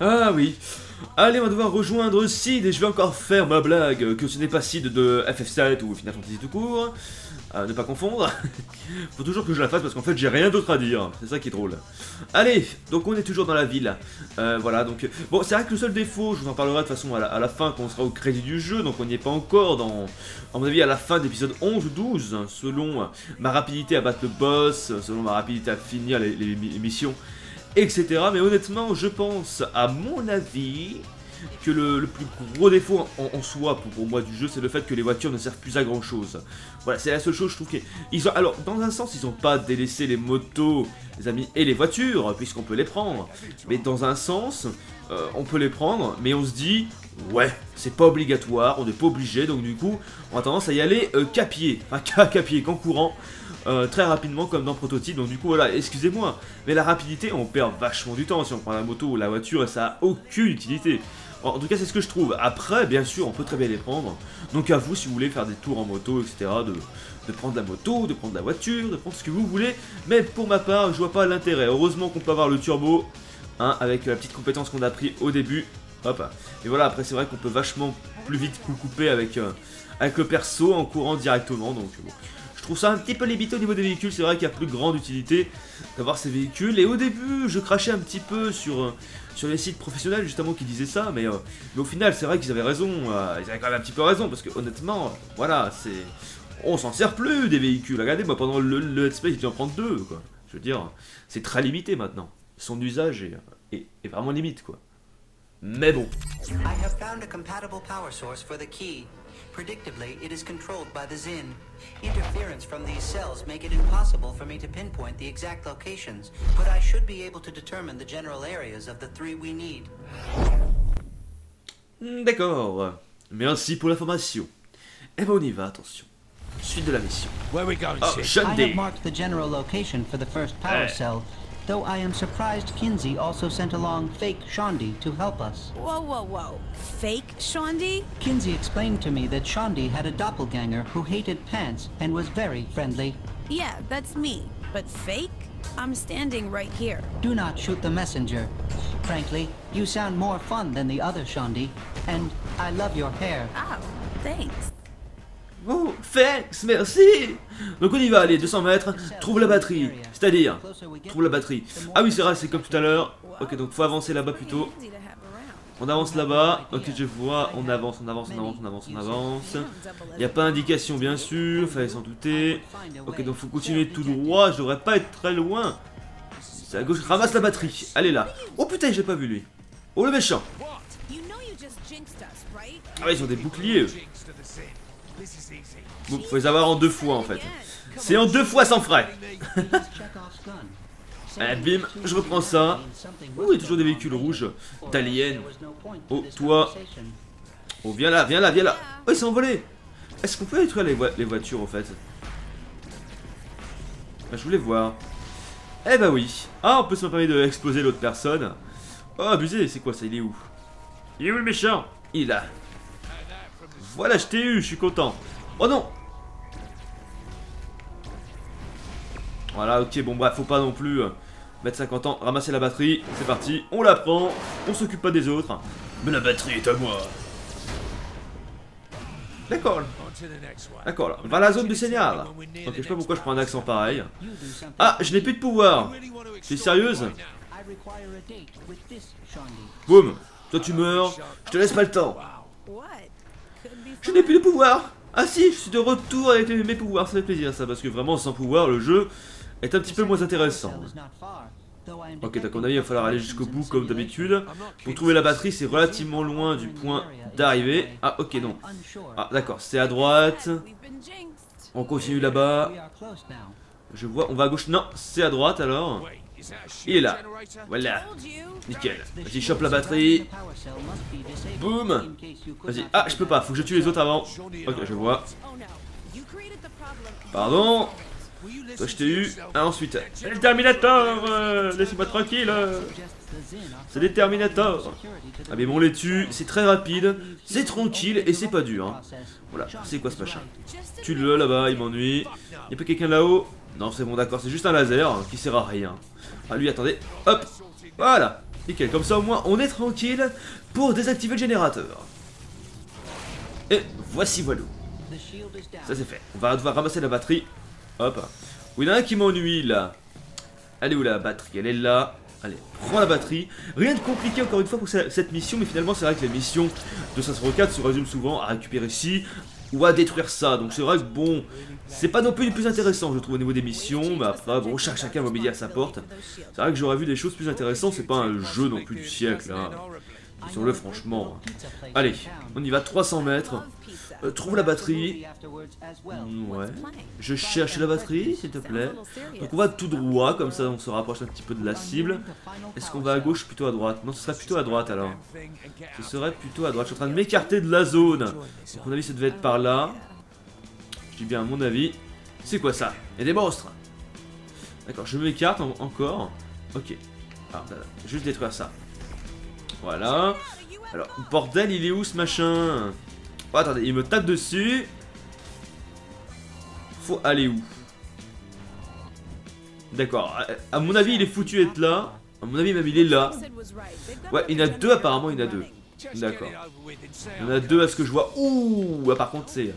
Ah oui. Allez, on va devoir rejoindre Sid et je vais encore faire ma blague que ce n'est pas Sid de FF7 ou Final Fantasy tout court. ne pas confondre. Faut toujours que je la fasse parce qu'en fait j'ai rien d'autre à dire. C'est ça qui est drôle. Allez, donc on est toujours dans la ville. Euh, voilà, donc... Bon, c'est vrai que le seul défaut, je vous en parlerai de façon à la, fin quand on sera au crédit du jeu. Donc on n'y est pas encore dans... À mon avis, à la fin d'épisode 11 ou 12, selon ma rapidité à battre le boss, selon ma rapidité à finir les missions etc. Mais honnêtement, je pense, à mon avis, que le, plus gros défaut en, soi pour, moi du jeu, c'est le fait que les voitures ne servent plus à grand chose. Voilà, c'est la seule chose, je trouve qu'ils ont. Alors, dans un sens, ils n'ont pas délaissé les motos, les amis, et les voitures, puisqu'on peut les prendre. Mais dans un sens, euh, on peut les prendre, mais on se dit, ouais, c'est pas obligatoire, on n'est pas obligé, donc du coup, on a tendance à y aller euh, capier, enfin capier, qu'en courant. Euh, très rapidement comme dans Prototype. Donc du coup voilà, excusez-moi, mais la rapidité, on perd vachement du temps si on prend la moto ou la voiture et ça a aucune utilité. En tout cas, c'est ce que je trouve. Après, bien sûr, on peut très bien les prendre. Donc à vous, si vous voulez faire des tours en moto, etc., de, prendre la moto, de prendre la voiture, de prendre ce que vous voulez. Mais pour ma part, je vois pas l'intérêt. Heureusement qu'on peut avoir le turbo, hein, avec la petite compétence qu'on a pris au début. Hop. Et voilà, après, c'est vrai qu'on peut vachement plus vite couper avec, euh, avec le perso en courant directement. Donc bon. Je trouve ça un petit peu limité au niveau des véhicules, c'est vrai qu'il y a plus grande utilité d'avoir ces véhicules. Et au début, je crachais un petit peu sur, euh, sur les sites professionnels justement qui disaient ça, mais, euh, mais au final, c'est vrai qu'ils avaient raison. Euh, ils avaient quand même un petit peu raison, parce que honnêtement, voilà, c'est... On s'en sert plus des véhicules. Regardez, moi pendant le, let's play, j'ai en prendre deux, quoi. Je veux dire, c'est très limité maintenant. Son usage est, est, vraiment limite, quoi. Mais bon. Compatible. Predictably, it is controlled by the Zin. Interference from these cells make it impossible for me to pinpoint the exact locations, but I should be able to determine the general areas of the three we need. Hmm, d'accord. Merci pour l'information. Eh ben on y va, attention. Suite de la mission. Where we going, oh, I have marked the general location for the first power eh. cell though I am surprised Kinsey also sent along fake Shondi to help us. Whoa, whoa, whoa. Fake Shondi? Kinsey explained to me that Shondi had a doppelganger who hated pants and was very friendly. Yeah, that's me. But fake? I'm standing right here. Do not shoot the messenger. Frankly, you sound more fun than the other Shondi, and I love your hair. Oh, thanks. Oh, thanks, merci Donc on y va, allez, 200 mètres, trouve la batterie. C'est-à-dire, trouve la batterie. Ah oui, c'est vrai, c'est comme tout à l'heure. Ok, donc faut avancer là-bas plutôt. On avance là-bas. Ok, je vois. On avance, on avance, on avance, on avance, on avance. Il n'y a pas d'indication, bien sûr. Fallait s'en douter. Ok, donc faut continuer tout droit. Je devrais pas être très loin. C'est à gauche. Ramasse la batterie. Allez là. Oh putain, j'ai pas vu lui. Oh le méchant. Ah, ils ont des boucliers. Eux. Faut les avoir en deux fois en fait. C'est en deux fois sans frais. Allez, bim, je reprends ça. Oh, il y a toujours des véhicules rouges. D'aliens. Oh, toi. Oh, viens là, viens là, viens là. Oh, il s'est envolé. Est-ce qu'on peut détruire les, les, voitures en fait? Bah, Je voulais voir. Eh bah oui. Ah, on peut se permettre d'exploser l'autre personne. Oh, abusé, c'est quoi ça? Il est où? Il est où le méchant? Il est là. Voilà, je t'ai eu, je suis content. Oh non Voilà, ok, bon bref, faut pas non plus euh, mettre 50 ans, ramasser la batterie, c'est parti, on la prend, on s'occupe pas des autres. Mais la batterie est à moi D'accord. D'accord, là. Va à la zone du signal. Ok, je sais pas pourquoi je prends un accent pareil. Ah, je n'ai plus de pouvoir. Tu es sérieuse Boum. Toi tu meurs. Je te laisse pas le temps. Je n'ai plus de pouvoir. Ah si, je suis de retour avec mes pouvoirs. Ça fait plaisir ça, parce que vraiment sans pouvoir, le jeu est un petit peu moins intéressant. Ok, donc on a il va falloir aller jusqu'au bout comme d'habitude. Pour trouver la batterie, c'est relativement loin du point d'arrivée. Ah, ok, non. Ah, d'accord, c'est à droite. On continue là-bas. Je vois, on va à gauche. Non, c'est à droite alors. Il est là. Voilà. Nickel. Vas-y, chope la batterie. Boum. Vas-y. Ah, je peux pas. Faut que je tue les autres avant. Ok, je vois. Pardon. Toi, je t'ai eu. Ah, ensuite. Le Terminator euh, Laissez-moi tranquille. C'est des Terminators Ah, mais bon, on les tue. C'est très rapide. C'est tranquille et c'est pas dur. Hein. Voilà. C'est quoi ce machin? Tue-le là-bas, il m'ennuie. Y'a pas quelqu'un là-haut? Non, c'est bon, d'accord. C'est juste un laser hein, qui sert à rien. Ah, lui, attendez. Hop Voilà Nickel. Comme ça, au moins, on est tranquille pour désactiver le générateur. Et voici voilà. Ça c'est fait. On va devoir ramasser la batterie. Hop. Oui, il y en a un qui m'ennuie là. Est où la batterie? Elle est là. Allez, prends la batterie. Rien de compliqué encore une fois pour cette mission, mais finalement c'est vrai que les missions de 504 se résument souvent à récupérer ci ou à détruire ça. Donc c'est vrai que bon, c'est pas non plus les plus intéressants je trouve au niveau des missions, mais après bon, chaque, chacun va midi à sa porte. C'est vrai que j'aurais vu des choses plus intéressantes, c'est pas un jeu non plus du siècle là. Sur le franchement. Allez, on y va 300 mètres. Euh, trouve la batterie. Mm, ouais. Je cherche la batterie, s'il te plaît. Donc on va tout droit, comme ça on se rapproche un petit peu de la cible. Est-ce qu'on va à gauche plutôt à droite? Non, ce serait plutôt à droite alors. Ce serait plutôt à droite. Je suis en train de m'écarter de la zone. Donc à mon avis ça devait être par là. Je dis bien à mon avis. C'est quoi ça? Il y a des monstres D'accord, je m'écarte encore. Ok. Alors, ah, juste détruire ça. Voilà. Alors, bordel, il est où ce machin? Attendez, il me tape dessus. Faut aller où? D'accord. À mon avis, il est foutu être là. À mon avis, même il est là. Ouais, il y en a deux apparemment, il y en a deux. D'accord. Il y en a deux à ce que je vois. Ouh, par contre, c'est...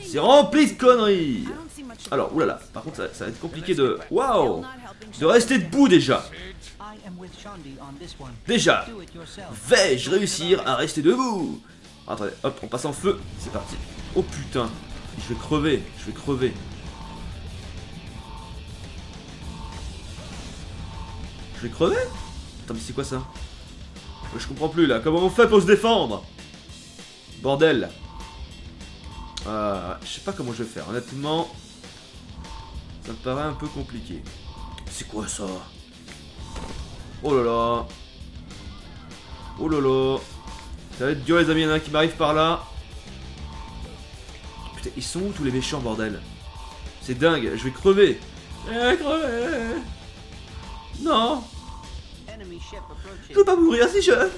C'est rempli de conneries Alors, oulala, par contre, ça, va être compliqué de... Waouh De rester debout déjà Déjà Vais-je réussir à rester debout? Attendez, hop, on passe en feu, c'est parti. Oh putain, je vais crever, je vais crever. Je vais crever? Attends, mais c'est quoi ça? Je comprends plus là, comment on fait pour se défendre? Bordel. Euh, Je sais pas comment je vais faire, honnêtement. Ça me paraît un peu compliqué. C'est quoi ça? Oh là là. Oh là là ça va être dur les amis, il y en a un qui m'arrive par là. Putain, ils sont où tous les méchants, bordel C'est dingue, je vais crever. Je crever. Non. Je veux pas mourir si jeune.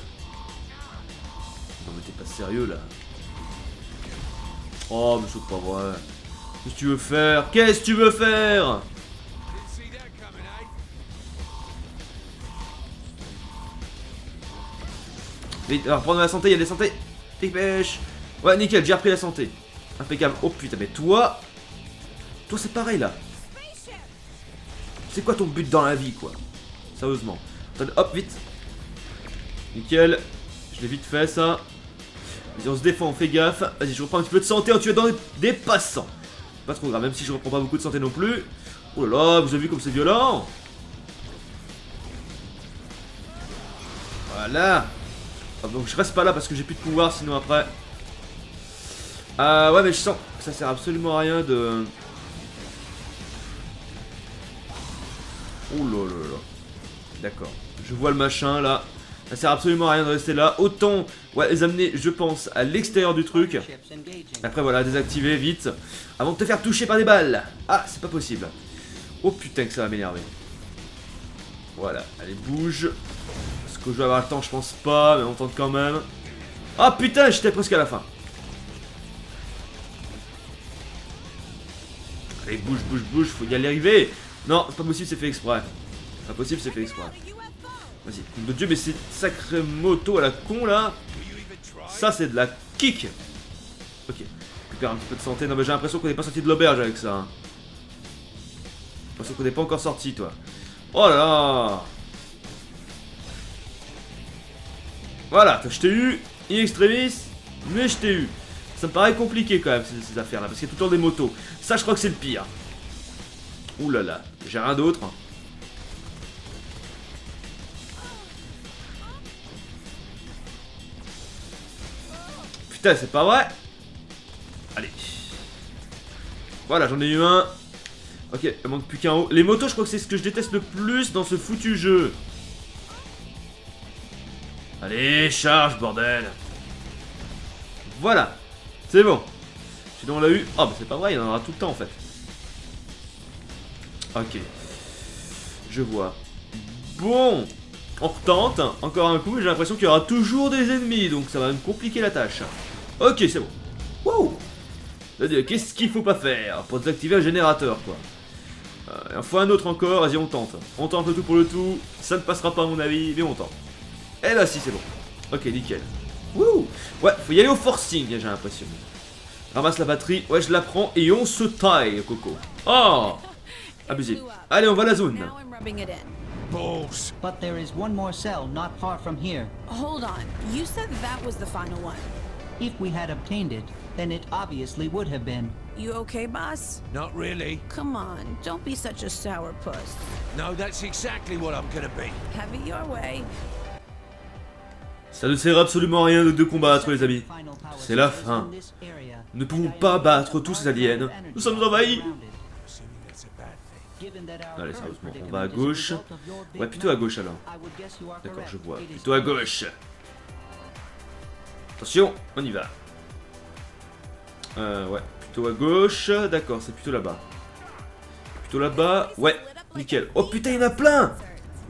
Non mais t'es pas sérieux là. Oh mais c'est pas vrai. Qu'est-ce que tu veux faire? Qu'est-ce que tu veux faire? Alors prendre la santé, il y a des santé. Dépêche. Ouais, nickel, j'ai repris la santé. Impeccable. Oh putain, mais toi... Toi, c'est pareil, là. C'est quoi ton but dans la vie, quoi? Sérieusement. Hop, vite. Nickel. Je l'ai vite fait, ça. Vas-y, on se défend, on fait gaffe. Vas-y, je reprends un petit peu de santé en tuant des, des passants. Pas trop grave, même si je reprends pas beaucoup de santé non plus. Oh là là, vous avez vu comme c'est violent Voilà. Ah, donc je reste pas là parce que j'ai plus de pouvoir sinon après. Ah ouais mais je sens que ça sert absolument à rien de... Oh là là là. D'accord. Je vois le machin là. Ça sert absolument à rien de rester là. Autant ouais, les amener, je pense, à l'extérieur du truc. Après voilà, désactiver vite. Avant de te faire toucher par des balles. Ah, c'est pas possible. Oh putain que ça va m'énerver. Voilà, allez bouge. Que je vais avoir le temps Je pense pas, mais on tente quand même. Ah putain, j'étais presque à la fin. Allez, bouge, bouge, bouge, faut y aller arriver. Non, c'est pas possible, c'est fait exprès. Pas possible, c'est fait exprès. Vas-y, de dieu, mais c'est sacré moto à la con là. Ça, c'est de la kick. Ok, récupère un petit peu de santé. Non, mais j'ai l'impression qu'on n'est pas sorti de l'auberge avec ça. Hein. J'ai l'impression qu'on n'est pas encore sorti, toi. Oh là là Voilà, je t'ai eu, in extremis, mais je t'ai eu. Ça me paraît compliqué quand même ces, affaires là, parce qu'il y a tout le temps des motos. Ça, je crois que c'est le pire. Ouh là là, j'ai rien d'autre. Putain, c'est pas vrai Allez. Voilà, j'en ai eu un. Ok, il manque plus qu'un haut. Les motos, je crois que c'est ce que je déteste le plus dans ce foutu jeu. Allez, charge, bordel. Voilà. C'est bon. Sinon, on l'a eu. Oh, mais c'est pas vrai, il en aura tout le temps en fait. Ok. Je vois. Bon. On retente. Encore un coup, j'ai l'impression qu'il y aura toujours des ennemis, donc ça va me compliquer la tâche. Ok, c'est bon. Wow Qu'est-ce qu'il faut pas faire pour désactiver un générateur, quoi? Euh, il en faut un autre encore, vas-y on tente. On tente le tout pour le tout, ça ne passera pas à mon avis, mais on tente. Eh là si c'est bon. Ok nickel. Wouh Ouais, faut y aller au forcing, j'ai l'impression. Ramasse la batterie, ouais je la prends et on se taille, Coco. Oh Abusé. Allez, on va à la zone. Balls. But there is one more cell not far from here. Hold on. You said that was the final one. If we had obtained it, then it obviously would have been. You okay, boss? Not really. Come on, don't be such a sourpuss. No, that's exactly what I'm gonna be. Have it your way. Ça ne sert absolument à rien de combattre, les amis. C'est la fin. Nous ne pouvons pas battre tous ces aliens. Nous sommes envahis. Allez, sérieusement, on va à gauche. Ouais, plutôt à gauche alors. D'accord, je vois. Plutôt à gauche. Attention, on y va. Euh, ouais. Plutôt à gauche. D'accord, c'est plutôt là-bas. Plutôt là-bas. Ouais, nickel. Oh putain, il y en a plein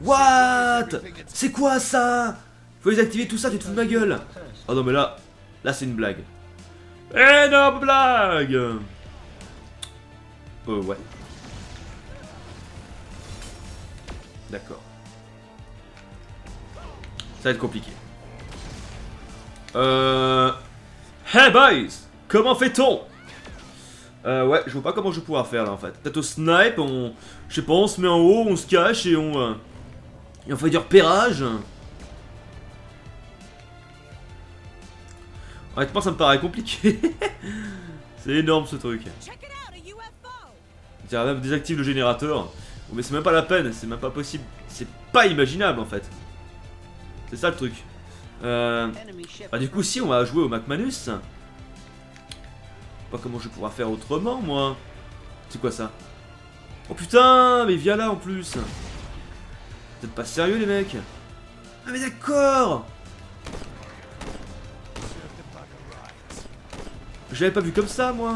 What? C'est quoi ça? Faut les activer tout ça, tu te fous de ma gueule Oh non, mais là, là c'est une blague. Énorme blague Euh, ouais. D'accord. Ça va être compliqué. Euh... Hey boys Comment fait-on? Euh, ouais, je vois pas comment je vais pouvoir faire là en fait. Peut-être au snipe, on. Je sais pas, on se met en haut, on se cache et on. Euh, et on fait du repérage. Honnêtement, ça me paraît compliqué. c'est énorme ce truc. Il même désactive le générateur. mais c'est même pas la peine, c'est même pas possible. C'est pas imaginable en fait. C'est ça le truc. Euh... Bah, du coup, si on va jouer au McManus, pas comment je vais pouvoir faire autrement, moi. C'est quoi ça? Oh putain, mais viens là en plus. Vous êtes pas sérieux, les mecs? Ah mais d'accord Je l'avais pas vu comme ça, moi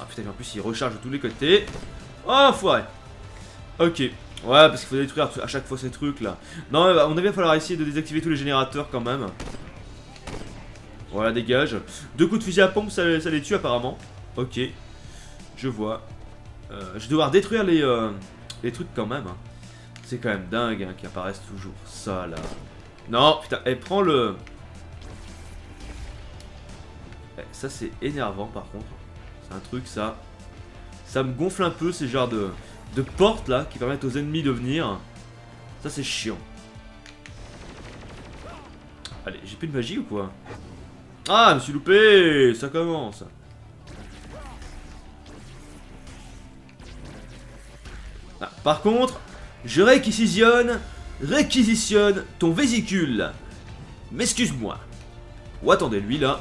Ah putain, en plus, il recharge de tous les côtés. Oh, foiré Ok. Ouais, parce qu'il faut détruire à chaque fois ces trucs là. Non, on va bien falloir essayer de désactiver tous les générateurs quand même. Voilà, dégage. Deux coups de fusil à pompe, ça, les tue apparemment. Ok. Je vois. Euh, je vais devoir détruire les, euh, trucs quand même. Hein. C'est quand même dingue hein, qu'ils apparaissent toujours. Ça, là. Non, putain. Et eh, prends le... ça c'est énervant par contre. C'est un truc ça. Ça me gonfle un peu ces genres de, de portes là qui permettent aux ennemis de venir. Ça c'est chiant. Allez, j'ai plus de magie ou quoi? Ah, je me suis loupé Ça commence. Ah, par contre, je réquisitionne, réquisitionne ton vésicule. Mais excuse-moi. Ou attendez, lui là.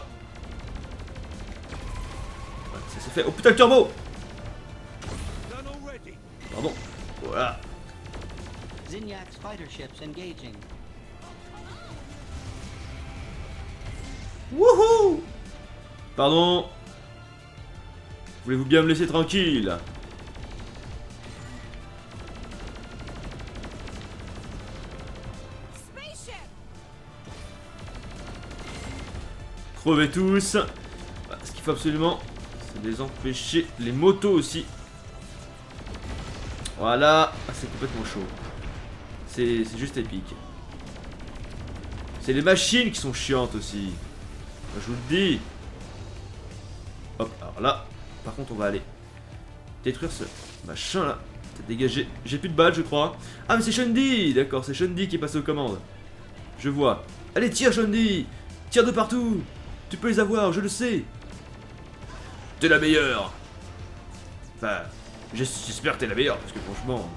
ça s'est fait. Oh putain, le turbo Pardon. Voilà. Zignac's fighter ships engaging. Wouhou Pardon Voulez-vous bien me laisser tranquille? Crevez tous bah, Ce qu'il faut absolument, c'est les empêcher. Les motos aussi. Voilà ah, C'est complètement chaud. C'est juste épique. C'est les machines qui sont chiantes aussi. Je vous le dis. Hop, alors là, par contre, on va aller détruire ce machin là. Dégagé. J'ai plus de balles, je crois. Ah, mais c'est Shundi D'accord, c'est Shundi qui est passé aux commandes. Je vois. Allez, tire, Shundi Tire de partout Tu peux les avoir, je le sais T'es la meilleure Enfin, j'espère que t'es la meilleure, parce que franchement...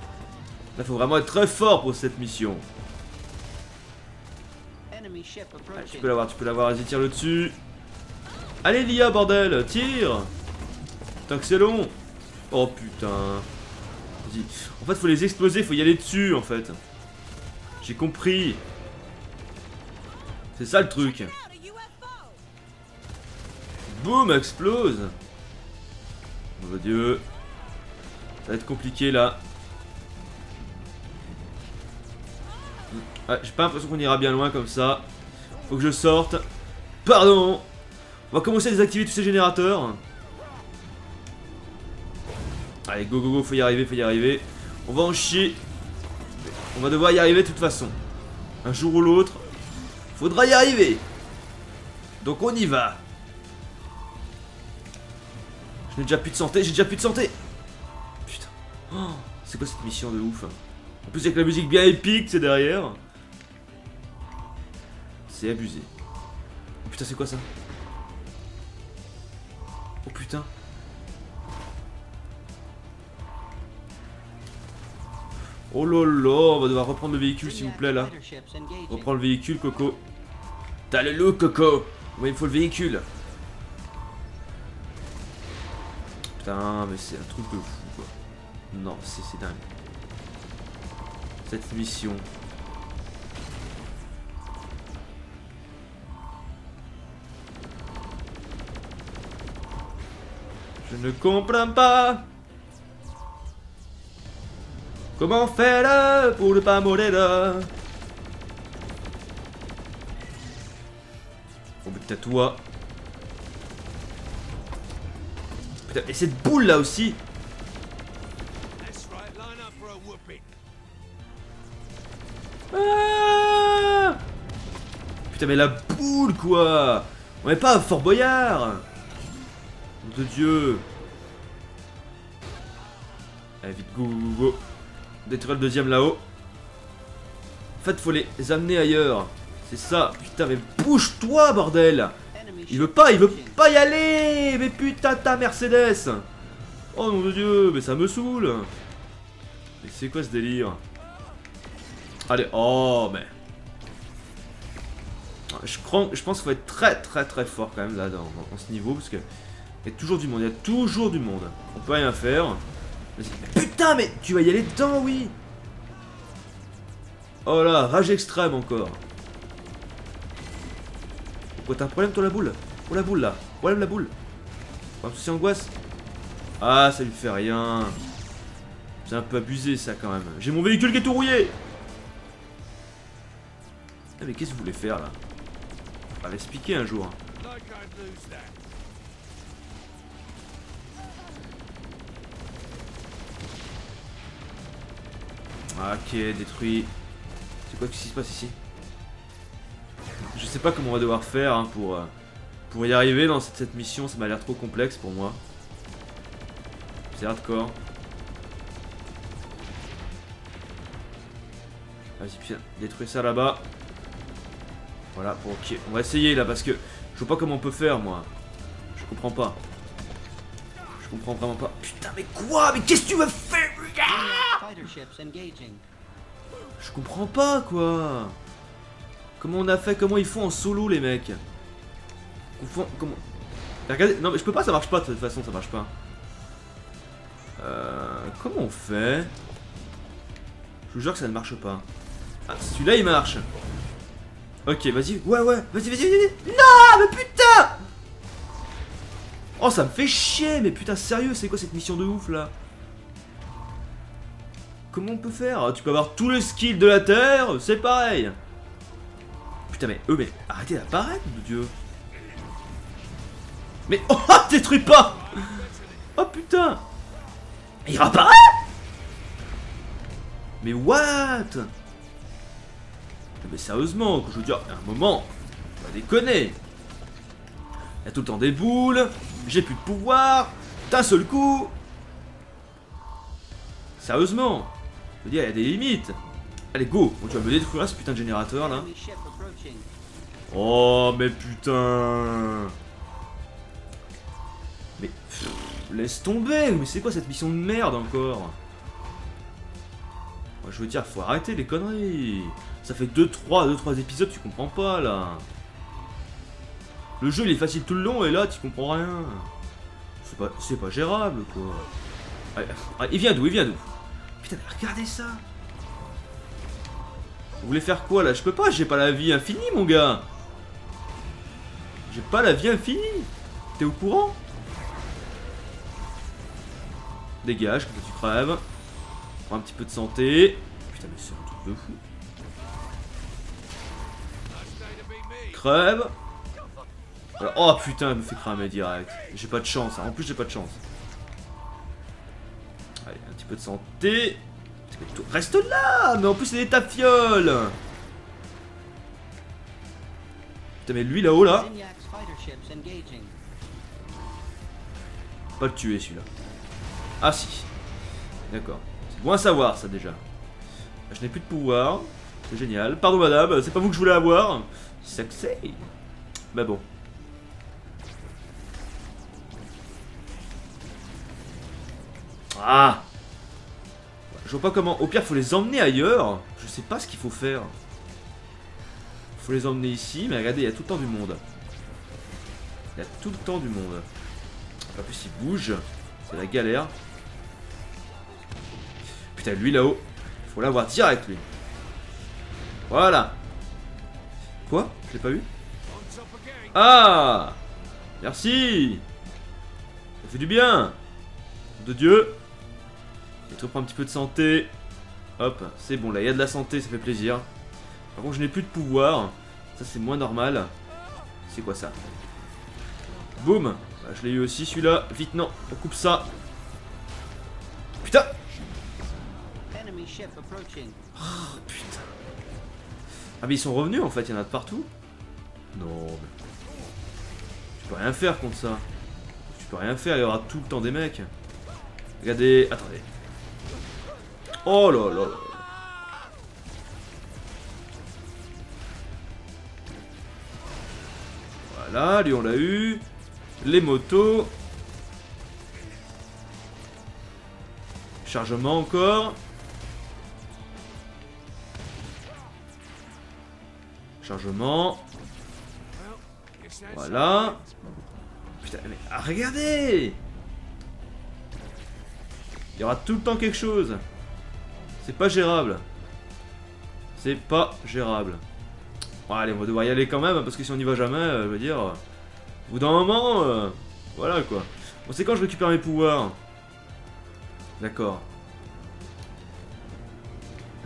Là, faut vraiment être très fort pour cette mission. tu peux l'avoir, tu peux l'avoir, vas-y, tire le dessus. Allez, Lia, bordel, tire Tant que c'est long. Oh putain. Vas-y. En fait, faut les exploser, faut y aller dessus, en fait. J'ai compris. C'est ça le truc. Boum, explose. Mon dieu. Ça va être compliqué là. J'ai pas l'impression qu'on ira bien loin comme ça. Faut que je sorte. Pardon On va commencer à désactiver tous ces générateurs. Allez, go, go, go, faut y arriver, faut y arriver. On va en chier. On va devoir y arriver de toute façon. Un jour ou l'autre. Faudra y arriver. Donc on y va. J'ai déjà plus de santé, j'ai déjà plus de santé. Putain. Oh, c'est quoi cette mission de ouf En plus avec la musique bien épique, c'est derrière. C'est abusé. Oh putain, c'est quoi ça? Oh putain. Oh lolo, on va devoir reprendre le véhicule s'il vous plaît là. Reprends le véhicule, Coco. T'as le look, Coco. Ouais, il faut le véhicule. Putain, mais c'est un truc de fou quoi. Non, c'est dingue. Cette mission. Je ne comprends pas. Comment faire pour ne pas mourir Oh putain toi Et cette boule là aussi ah Putain mais la boule quoi On est pas à Fort Boyard de Dieu Allez, vite, go, go, go. Détruire le deuxième là-haut. En fait, faut les amener ailleurs. C'est ça. Putain, mais bouge-toi, bordel Il veut pas, il veut pas y aller Mais putain, ta Mercedes Oh mon dieu, mais ça me saoule Mais c'est quoi ce délire? Allez, oh, mais... Je, je pense qu'il faut être très très très fort quand même là dans ce niveau parce que il y a toujours du monde, il y a toujours du monde. On peut rien faire. putain, mais tu vas y aller dedans, oui Oh là, rage extrême encore. Pourquoi t'as un problème, toi, la boule? Oh, la boule, là. Problème, la boule. Pas un souci angoisse Ah, ça lui fait rien. C'est un peu abusé, ça, quand même. J'ai mon véhicule qui est tout rouillé ah, mais qu'est-ce que vous voulez faire, là? On va l'expliquer un jour. Ok, détruit. C'est quoi qui se passe ici? Sais pas comment on va devoir faire hein, pour, euh, Pour y arriver dans cette, cette mission, ça m'a l'air trop complexe pour moi. C'est hardcore. Vas-y, putain, détruis ça là-bas. Voilà, bon, ok. On va essayer là parce que je vois pas comment on peut faire moi. Je comprends pas. Je comprends vraiment pas. Putain, mais quoi? Mais qu'est-ce que tu veux faire engaging. Je comprends pas quoi. Comment on a fait Comment ils font en solo les mecs Comment Regardez, non mais je peux pas, ça marche pas de toute façon, ça marche pas. Euh, comment on fait Je vous jure que ça ne marche pas. Ah, celui-là il marche. Ok, vas-y, ouais, ouais, vas-y, vas-y, vas-y. Non, mais putain Oh, ça me fait chier, mais putain, sérieux, c'est quoi cette mission de ouf là Comment on peut faire? Tu peux avoir tous les skills de la Terre, c'est pareil. Putain, mais eux, mais arrêtez d'apparaître, mon dieu. Mais oh, détruis pas Oh putain Il réapparaît Mais what? Mais sérieusement, je veux dire, à un moment, on va déconner. Il y a tout le temps des boules, j'ai plus de pouvoir, d'un seul coup. Sérieusement, je veux dire, il y a des limites. Allez, go Bon, tu vas me détruire ce putain de générateur là. Oh, mais putain. Mais laisse tomber Mais c'est quoi cette mission de merde encore? Je veux dire, faut arrêter les conneries. Ça fait 2-3 deux, trois épisodes, tu comprends pas là. Le jeu il est facile tout le long et là tu comprends rien. C'est pas, pas gérable quoi. Il vient d'où Il vient d'où? Putain, mais regardez ça Vous voulez faire quoi là? Je peux pas, j'ai pas la vie infinie mon gars j'ai pas la vie infinie T'es au courant? Dégage, comme tu crèves. Prends un petit peu de santé. Putain, mais c'est un truc de fou. Crève. Oh putain, elle me fait cramer direct. J'ai pas de chance, hein. en plus j'ai pas de chance. Allez, un petit peu de santé. Reste là Mais en plus c'est des tafioles Putain, mais lui là-haut là. Pas le tuer celui-là. Ah si. D'accord. C'est bon à savoir ça déjà. Je n'ai plus de pouvoir. C'est génial. Pardon madame, c'est pas vous que je voulais avoir. C'est. Bah bon. Ah Je vois pas comment. Au pire, faut les emmener ailleurs. Je sais pas ce qu'il faut faire. Faut les emmener ici, mais regardez, il y a tout le temps du monde. Il y a tout le temps du monde. En plus, il bouge. C'est la galère. Putain, lui là-haut. Faut l'avoir direct, lui. Voilà. Quoi? Je l'ai pas vu? Ah Merci Ça fait du bien De Dieu Je te reprends un petit peu de santé. Hop, c'est bon, là, il y a de la santé, ça fait plaisir. Par contre, je n'ai plus de pouvoir. Ça, c'est moins normal. C'est quoi ça? Boum Bah, Je l'ai eu aussi, celui-là. Vite, non, on coupe ça. Putain Enemy ship approaching. Oh, putain. Ah, mais ils sont revenus, en fait, il y en a de partout. Non, mais... Tu peux rien faire contre ça. Tu peux rien faire, il y aura tout le temps des mecs. Regardez... Attendez. Oh là là là. Voilà, lui on l'a eu. Les motos. Chargement encore. Chargement. Voilà. Putain, mais ah, regardez Il y aura tout le temps quelque chose. C'est pas gérable. C'est pas gérable. Bon, allez, on va devoir y aller quand même, parce que si on n'y va jamais, euh, je veux dire... euh, Au bout d'un moment, euh, voilà quoi. Bon, c'est quand je récupère mes pouvoirs D'accord.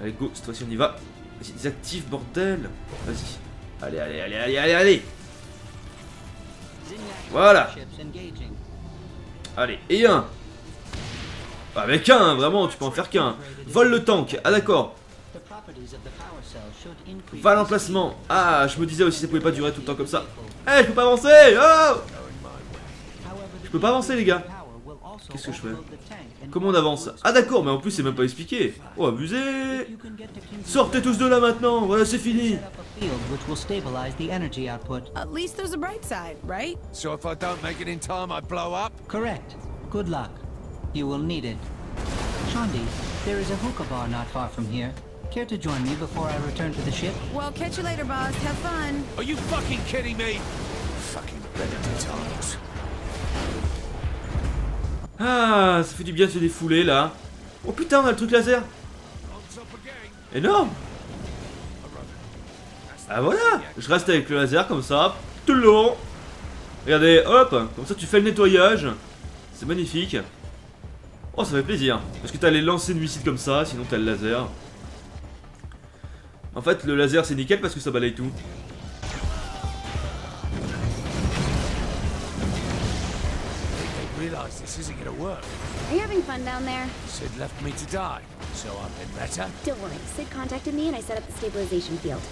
Allez, go, cette fois-ci on y va. Vas-y, désactive, bordel Vas-y. Allez, allez, allez, allez, allez, allez Voilà. Allez, et un Avec un, vraiment, tu peux en faire qu'un. Vole le tank, ah d'accord. Va à l'emplacement. Ah, je me disais aussi ça pouvait pas durer tout le temps comme ça. Eh, je peux pas avancer Oh Je peux pas avancer les gars. Qu'est-ce que je fais Comment on avance Ah d'accord, mais en plus c'est même pas expliqué. Oh abusé Sortez tous de là maintenant, voilà c'est fini At least there's a bright side, right? So if I don't make it in time, I blow up? Correct. Good luck. You will need it. Shandi, there is a hookah bar not far from here. Care to join me before I return to the ship? Well, catch you later, boss. Have fun. Are you fucking kidding me? Fucking Benedict Ah, ça fait du bien de se défouler là. Oh putain, on a le truc laser. Énorme. Ah voilà, je reste avec le laser comme ça, tout le long. Regardez, hop, comme ça tu fais le nettoyage. C'est magnifique. Oh, ça fait plaisir. Parce que t'as les lancers de missiles comme ça, sinon t'as le laser. En fait, le laser c'est nickel parce que ça balaye tout. realize this isn't gonna work. Are you having fun down there? Sid left me to die, so I've been better. Don't worry. Sid contacted me and I set up the stabilization field.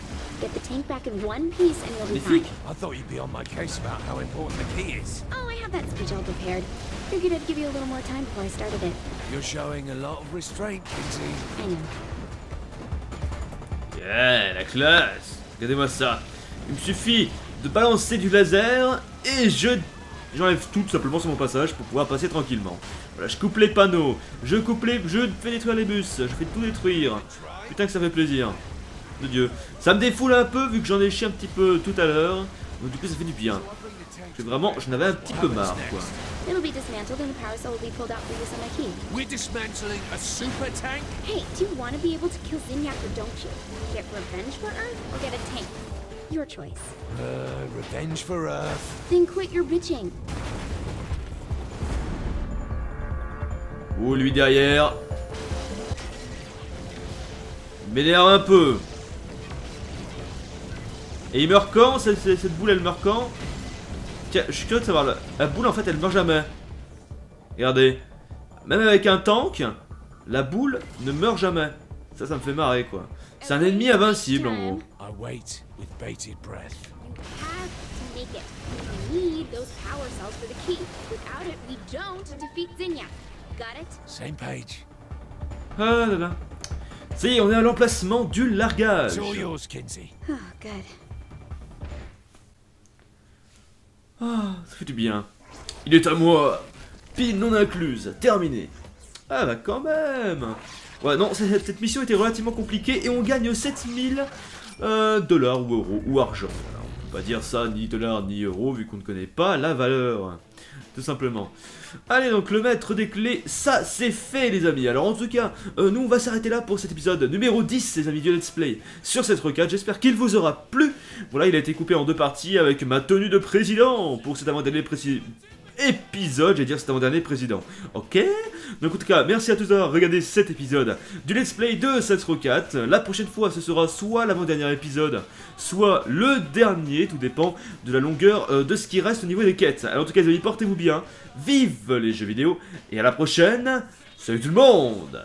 Get the tank back in one piece and you'll be fine. I thought you'd be on my case about how important the key is. Oh, I have that speech all prepared. Figured I'd give you a little more time before I started it. You're showing a lot of restraint, Kinsey. I know. Yeah, la classe Regardez-moi ça. Il me suffit de balancer du laser et je j'enlève tout, simplement sur mon passage pour pouvoir passer tranquillement. Voilà, je coupe les panneaux, je coupe les... je fais détruire les bus, je fais tout détruire. Putain que ça fait plaisir. De Dieu. Ça me défoule un peu vu que j'en ai chié un petit peu tout à l'heure. Donc du coup ça fait du bien. Vraiment, j'en avais un petit peu marre quoi. It'll be dismantled and the power cell will be pulled out for use on my key. We're dismantling a super tank? Hey, do you want to be able to kill Zinyak or don't you? Get revenge for Earth or get a tank? Your choice. Uh, revenge for Earth. Then quit your bitching. Lui derrière. Il m'énerve un peu. Et il meurt quand cette, cette boule, elle meurt quand Tiens, je suis curieux de savoir. La, la boule, en fait, elle meurt jamais. Regardez. Même avec un tank, la boule ne meurt jamais. Ça, ça me fait marrer, quoi. C'est un ennemi invincible, en gros. I wait with bated breath. You have to make it. We need those power cells for the key. Without it, we don't defeat Zinyak. Got it? Same page. Ah là là. Ça y est, on est à l'emplacement du largage. Oh, good. Ah, ça fait du bien. Il est à moi. Pile non incluse. Terminé. Ah bah quand même. Ouais, non, cette mission était relativement compliquée et on gagne 7000 euh, dollars ou euros ou argent. Voilà, on peut pas dire ça ni dollars ni euros vu qu'on ne connaît pas la valeur. Tout simplement. Allez donc le maître des clés, ça c'est fait les amis. Alors en tout cas, euh, nous on va s'arrêter là pour cet épisode numéro 10 les amis du Let's Play sur cette rocade. J'espère qu'il vous aura plu. Voilà, il a été coupé en deux parties avec ma tenue de président pour cet avant-dernier épisode, j'allais dire cet avant-dernier président. Ok? Donc en tout cas, merci à tous d'avoir regardé cet épisode du Let's Play de cette rocade. La prochaine fois, ce sera soit l'avant-dernier épisode, soit le dernier, tout dépend de la longueur euh, de ce qui reste au niveau des quêtes. Alors en tout cas les amis, portez-vous bien, vive les jeux vidéo, et à la prochaine, salut tout le monde